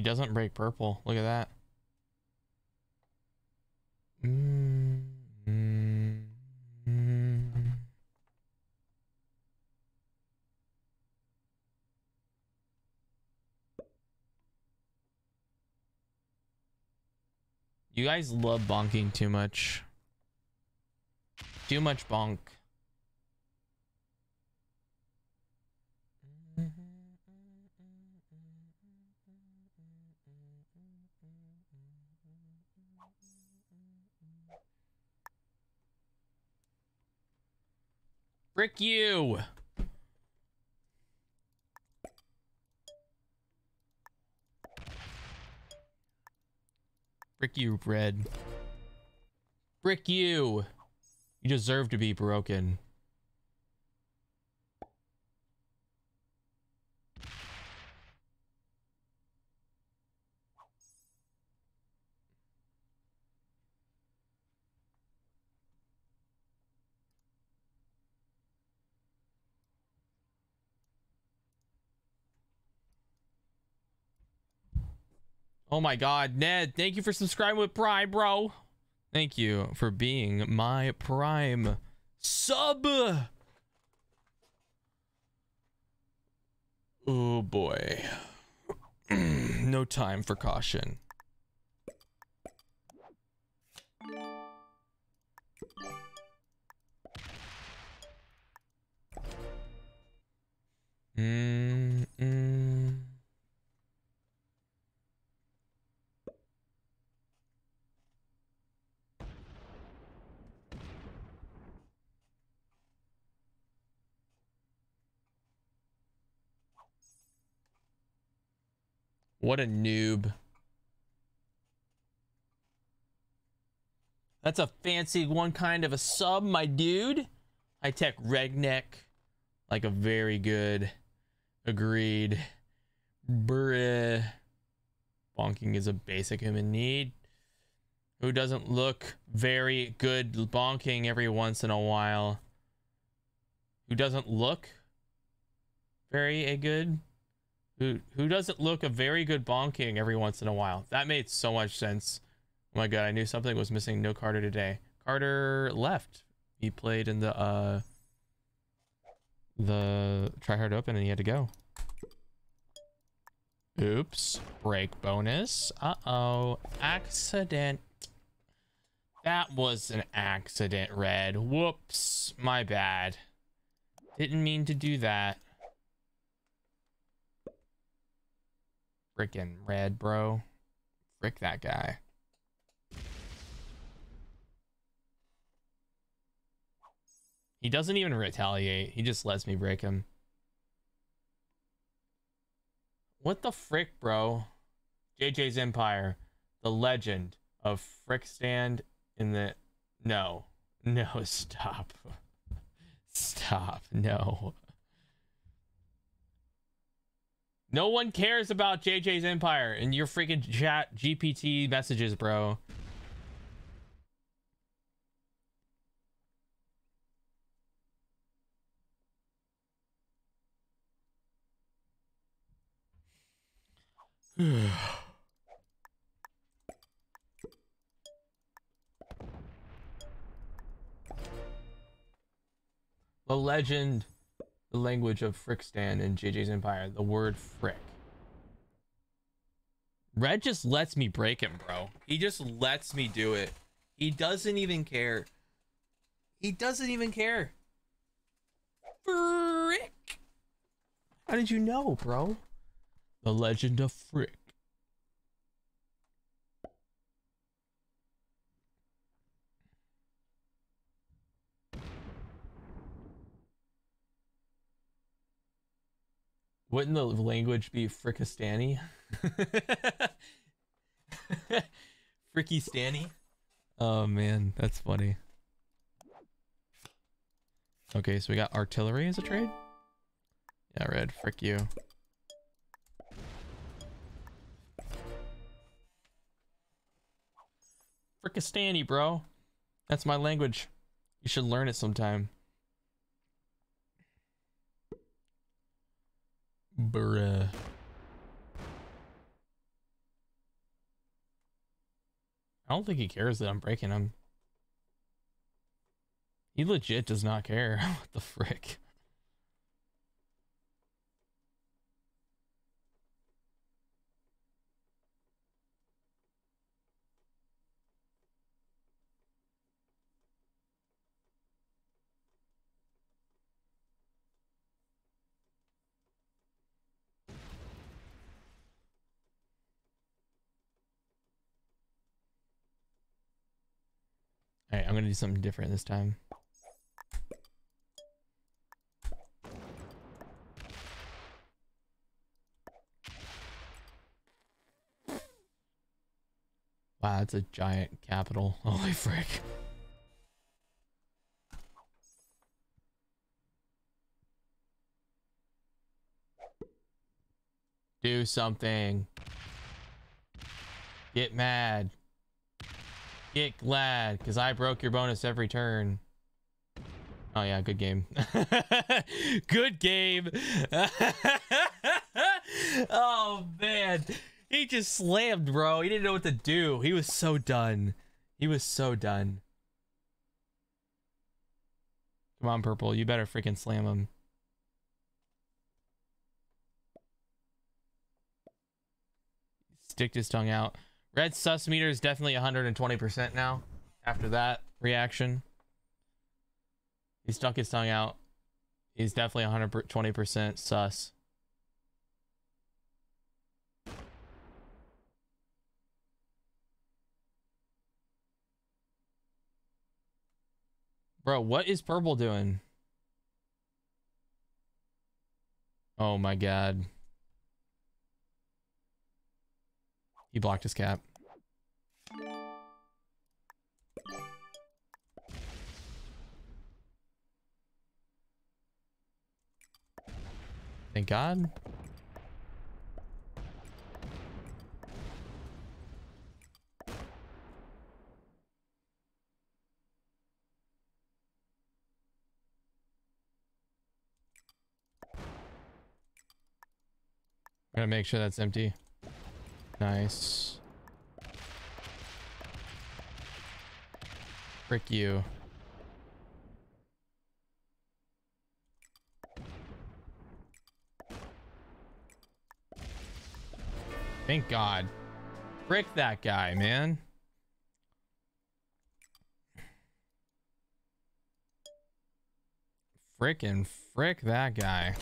He doesn't break purple. Look at that. You guys love bonking too much. Too much bonk. Frick you! Frick you, Red. Frick you! You deserve to be broken. Oh my god, Ned, thank you for subscribing with Prime, bro. Thank you for being my Prime sub. Oh boy. [CLEARS THROAT] no time for caution. Mm, mm. What a noob. That's a fancy one kind of a sub, my dude. High tech redneck. Like a very good. Agreed. Bruh. Bonking is a basic human need. Who doesn't look very good bonking every once in a while? Who doesn't look very a good who who doesn't look a very good bonking every once in a while. That made so much sense. Oh my god, I knew something was missing. No Carter today. Carter left. He played in the uh the try hard open and he had to go. Oops. Break bonus. Uh-oh. Accident. That was an accident, Red. Whoops. My bad. Didn't mean to do that. Freaking red, bro. Frick that guy. He doesn't even retaliate. He just lets me break him. What the frick, bro? JJ's Empire. The legend of Frick Stand in the... No. [LAUGHS] No, stop. [LAUGHS] Stop. No. No one cares about JJ's Empire and your freaking chat GPT messages, bro. [SIGHS] the legend the language of Frickstan in JJ's Empire, the word frick. Red just lets me break him, bro. He just lets me do it. He doesn't even care. He doesn't even care. Frick. How did you know, bro? The legend of Frick. Wouldn't the language be Frickistani? [LAUGHS] Fricky Stanny? Oh man, that's funny. Okay, so we got artillery as a trade? Yeah, red, frick you. Frickistani, bro. That's my language. You should learn it sometime. Bruh. I don't think he cares that I'm breaking him. He legit does not care. [LAUGHS] what the frick? All right, I'm gonna do something different this time. Wow, that's a giant capital. [LAUGHS] Holy frick. Do something. Get mad. Get glad, because I broke your bonus every turn. Oh yeah, good game. [LAUGHS] good game. [LAUGHS] oh man. He just slammed, bro. He didn't know what to do. He was so done. He was so done. Come on, purple. You better freaking slam him. Sticked his tongue out. Red sus meter is definitely 120% now after that reaction. He stuck his tongue out. He's definitely 120% sus. Bro, what is purple doing? Oh my god. He blocked his cap. Thank God. Gotta make sure that's empty. Nice. Frick you. Thank God. Frick that guy, man. Frickin' frick that guy.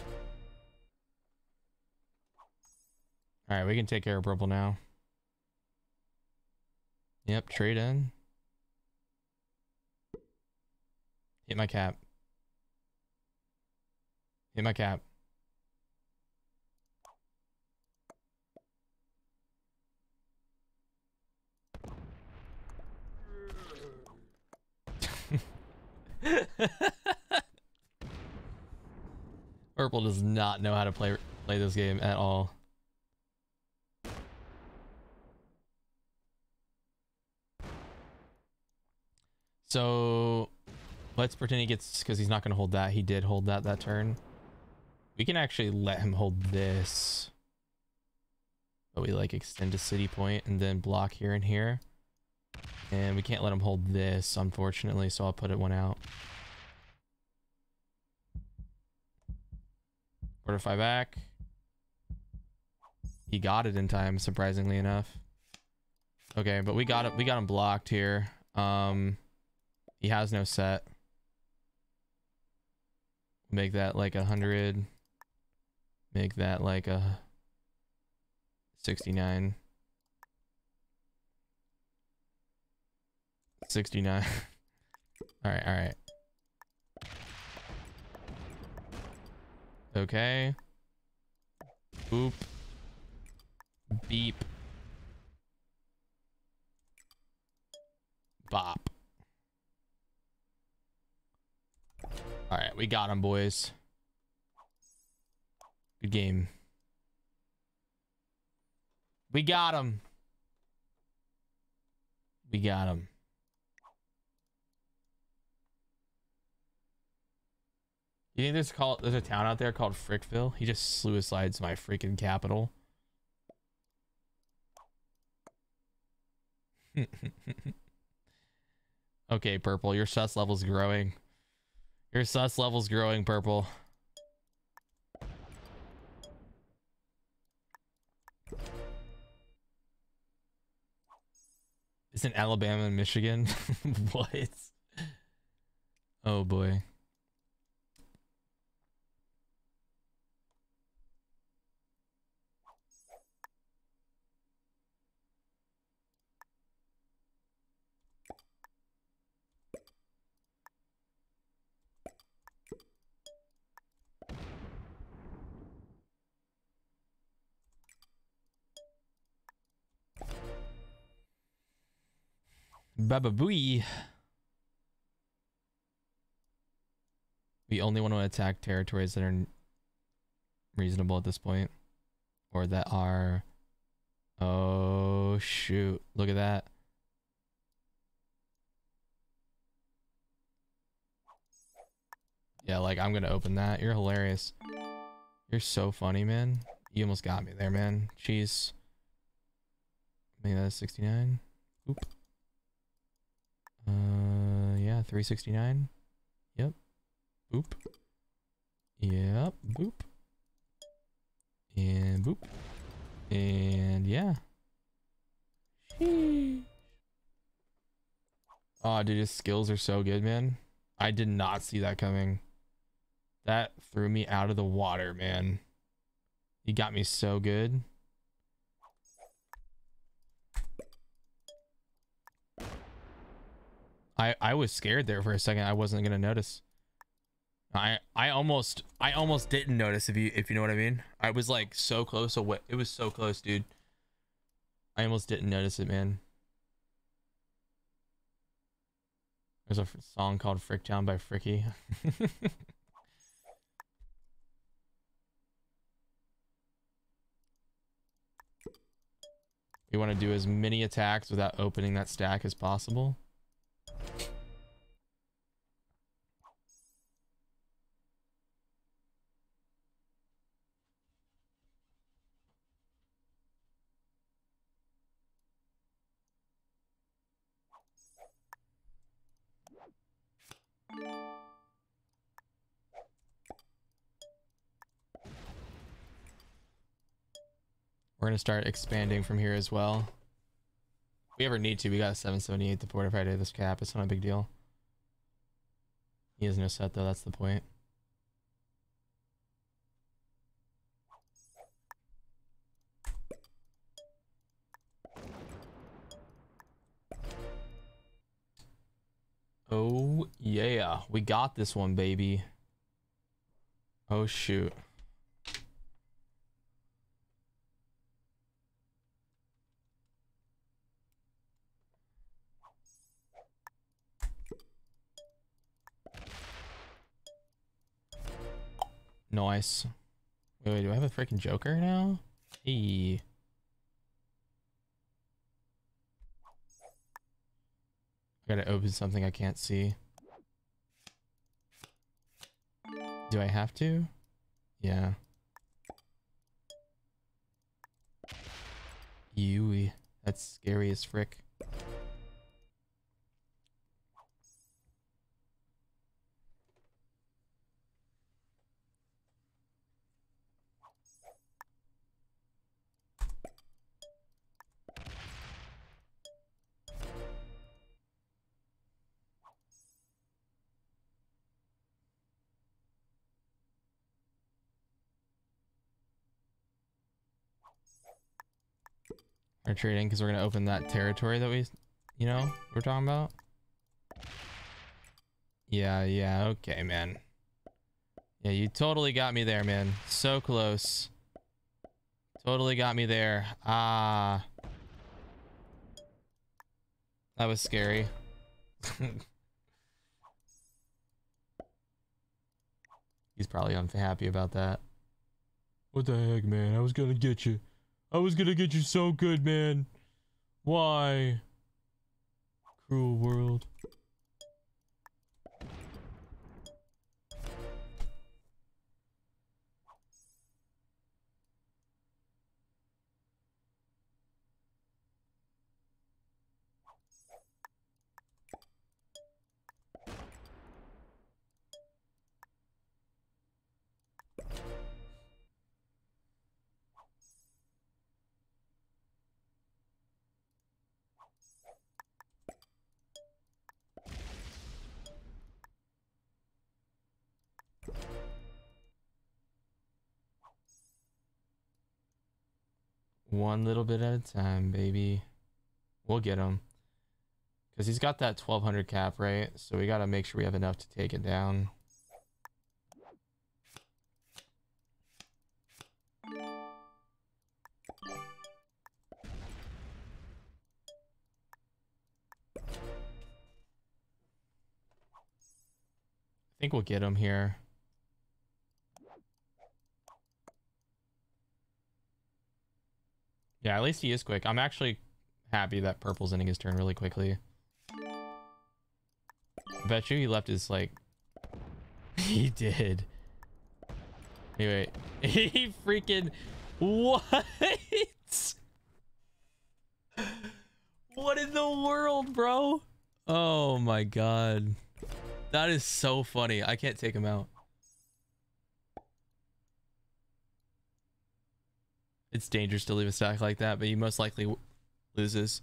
All right, we can take care of purple now. Yep, trade in. Hit my cap. Hit my cap. [LAUGHS] Purple does not know how to play play this game at all. So let's pretend he gets because he's not going to hold that. He did hold that that turn. We can actually let him hold this. But we like extend a city point and then block here and here. And we can't let him hold this, unfortunately, so I'll put it one out. Fortify back. He got it in time, surprisingly enough. Okay, but we got it. We got him blocked here. Um, he has no set. Make that like a hundred. Make that like a 69. 69. [LAUGHS] all right, all right. Okay. Boop. Beep. Bop. All right, we got him, boys. Good game. We got him. We got him. You think there's there's a town out there called Frickville? He just suicides my freaking capital. [LAUGHS] okay, purple, your sus level's growing. Your sus level's growing, purple. Isn't Alabama and Michigan? [LAUGHS] what? Oh boy. Baba booey. We only want to attack territories that are reasonable at this point. Or that are... Oh, shoot. Look at that. Yeah, like, I'm gonna open that. You're hilarious. You're so funny, man. You almost got me there, man. Jeez. Maybe that's 69. Oop. Uh, yeah, 369. Yep. Boop. Yep. Boop. And boop. And yeah. Oh, dude, his skills are so good, man. I did not see that coming. That threw me out of the water, man. He got me so good. I I was scared there for a second. I wasn't gonna notice. I I almost I almost didn't notice if you if you know what I mean. I was like so close away. It was so close, dude. I almost didn't notice it, man. There's a song called Fricktown by Fricky. [LAUGHS] we want to do as many attacks without opening that stack as possible. We're gonna start expanding from here as well. We ever need to, we got 778 to fortify to this cap. It's not a big deal. He has no set though, that's the point. Oh yeah, we got this one, baby. Oh shoot. Nice. Wait, wait, do I have a freaking Joker now? Hey. I gotta open something I can't see. Do I have to? Yeah. Yui. That's scary as frick. We're trading because we're gonna open that territory that we, you know, we're talking about. Yeah, yeah, okay, man. Yeah, you totally got me there, man. So close. Totally got me there. Ah. That was scary. [LAUGHS] He's probably unhappy about that. What the heck, man? I was gonna get you. I was gonna get you so good, man. Why? Cruel world. One little bit at a time, baby. We'll get him. Because he's got that 1200 cap, right? So we got to make sure we have enough to take it down. I think we'll get him here. Yeah, at least he is quick. I'm actually happy that purple's ending his turn really quickly. Bet you he left his like [LAUGHS] he did. Anyway, [LAUGHS] he freaking what? what in the world, bro? Oh my god. That is so funny. I can't take him out. It's dangerous to leave a stack like that, but he most likely loses.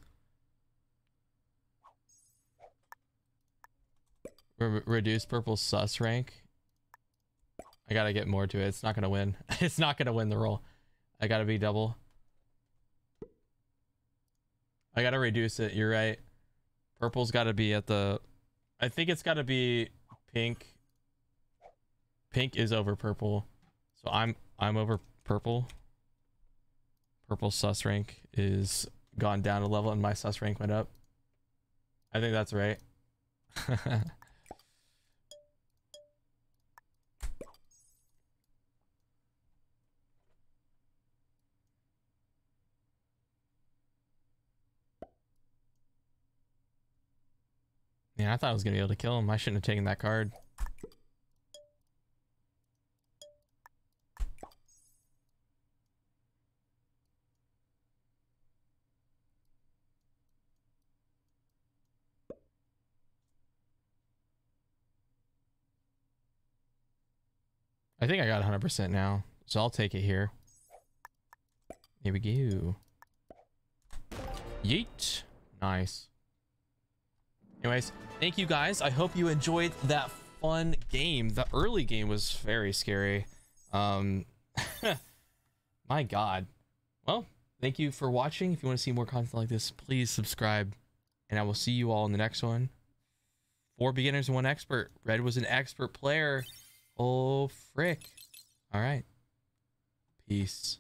Re reduce purple sus rank. I gotta get more to it. It's not gonna win. [LAUGHS] it's not gonna win the roll. I gotta be double. I gotta reduce it. You're right. Purple's gotta be at the. I think it's gotta be pink. Pink is over purple, so I'm I'm over purple. Purple sus rank is gone down a level, and my sus rank went up. I think that's right. [LAUGHS] Yeah, I thought I was gonna be able to kill him. I shouldn't have taken that card. I think I got 100% now, so I'll take it here. Here we go. Yeet. Nice. Anyways, thank you guys. I hope you enjoyed that fun game. The early game was very scary. Um, [LAUGHS] my God. Well, thank you for watching. If you want to see more content like this, please subscribe. And I will see you all in the next one. Four beginners and one expert. Red was an expert player. Oh, frick. All right. Peace.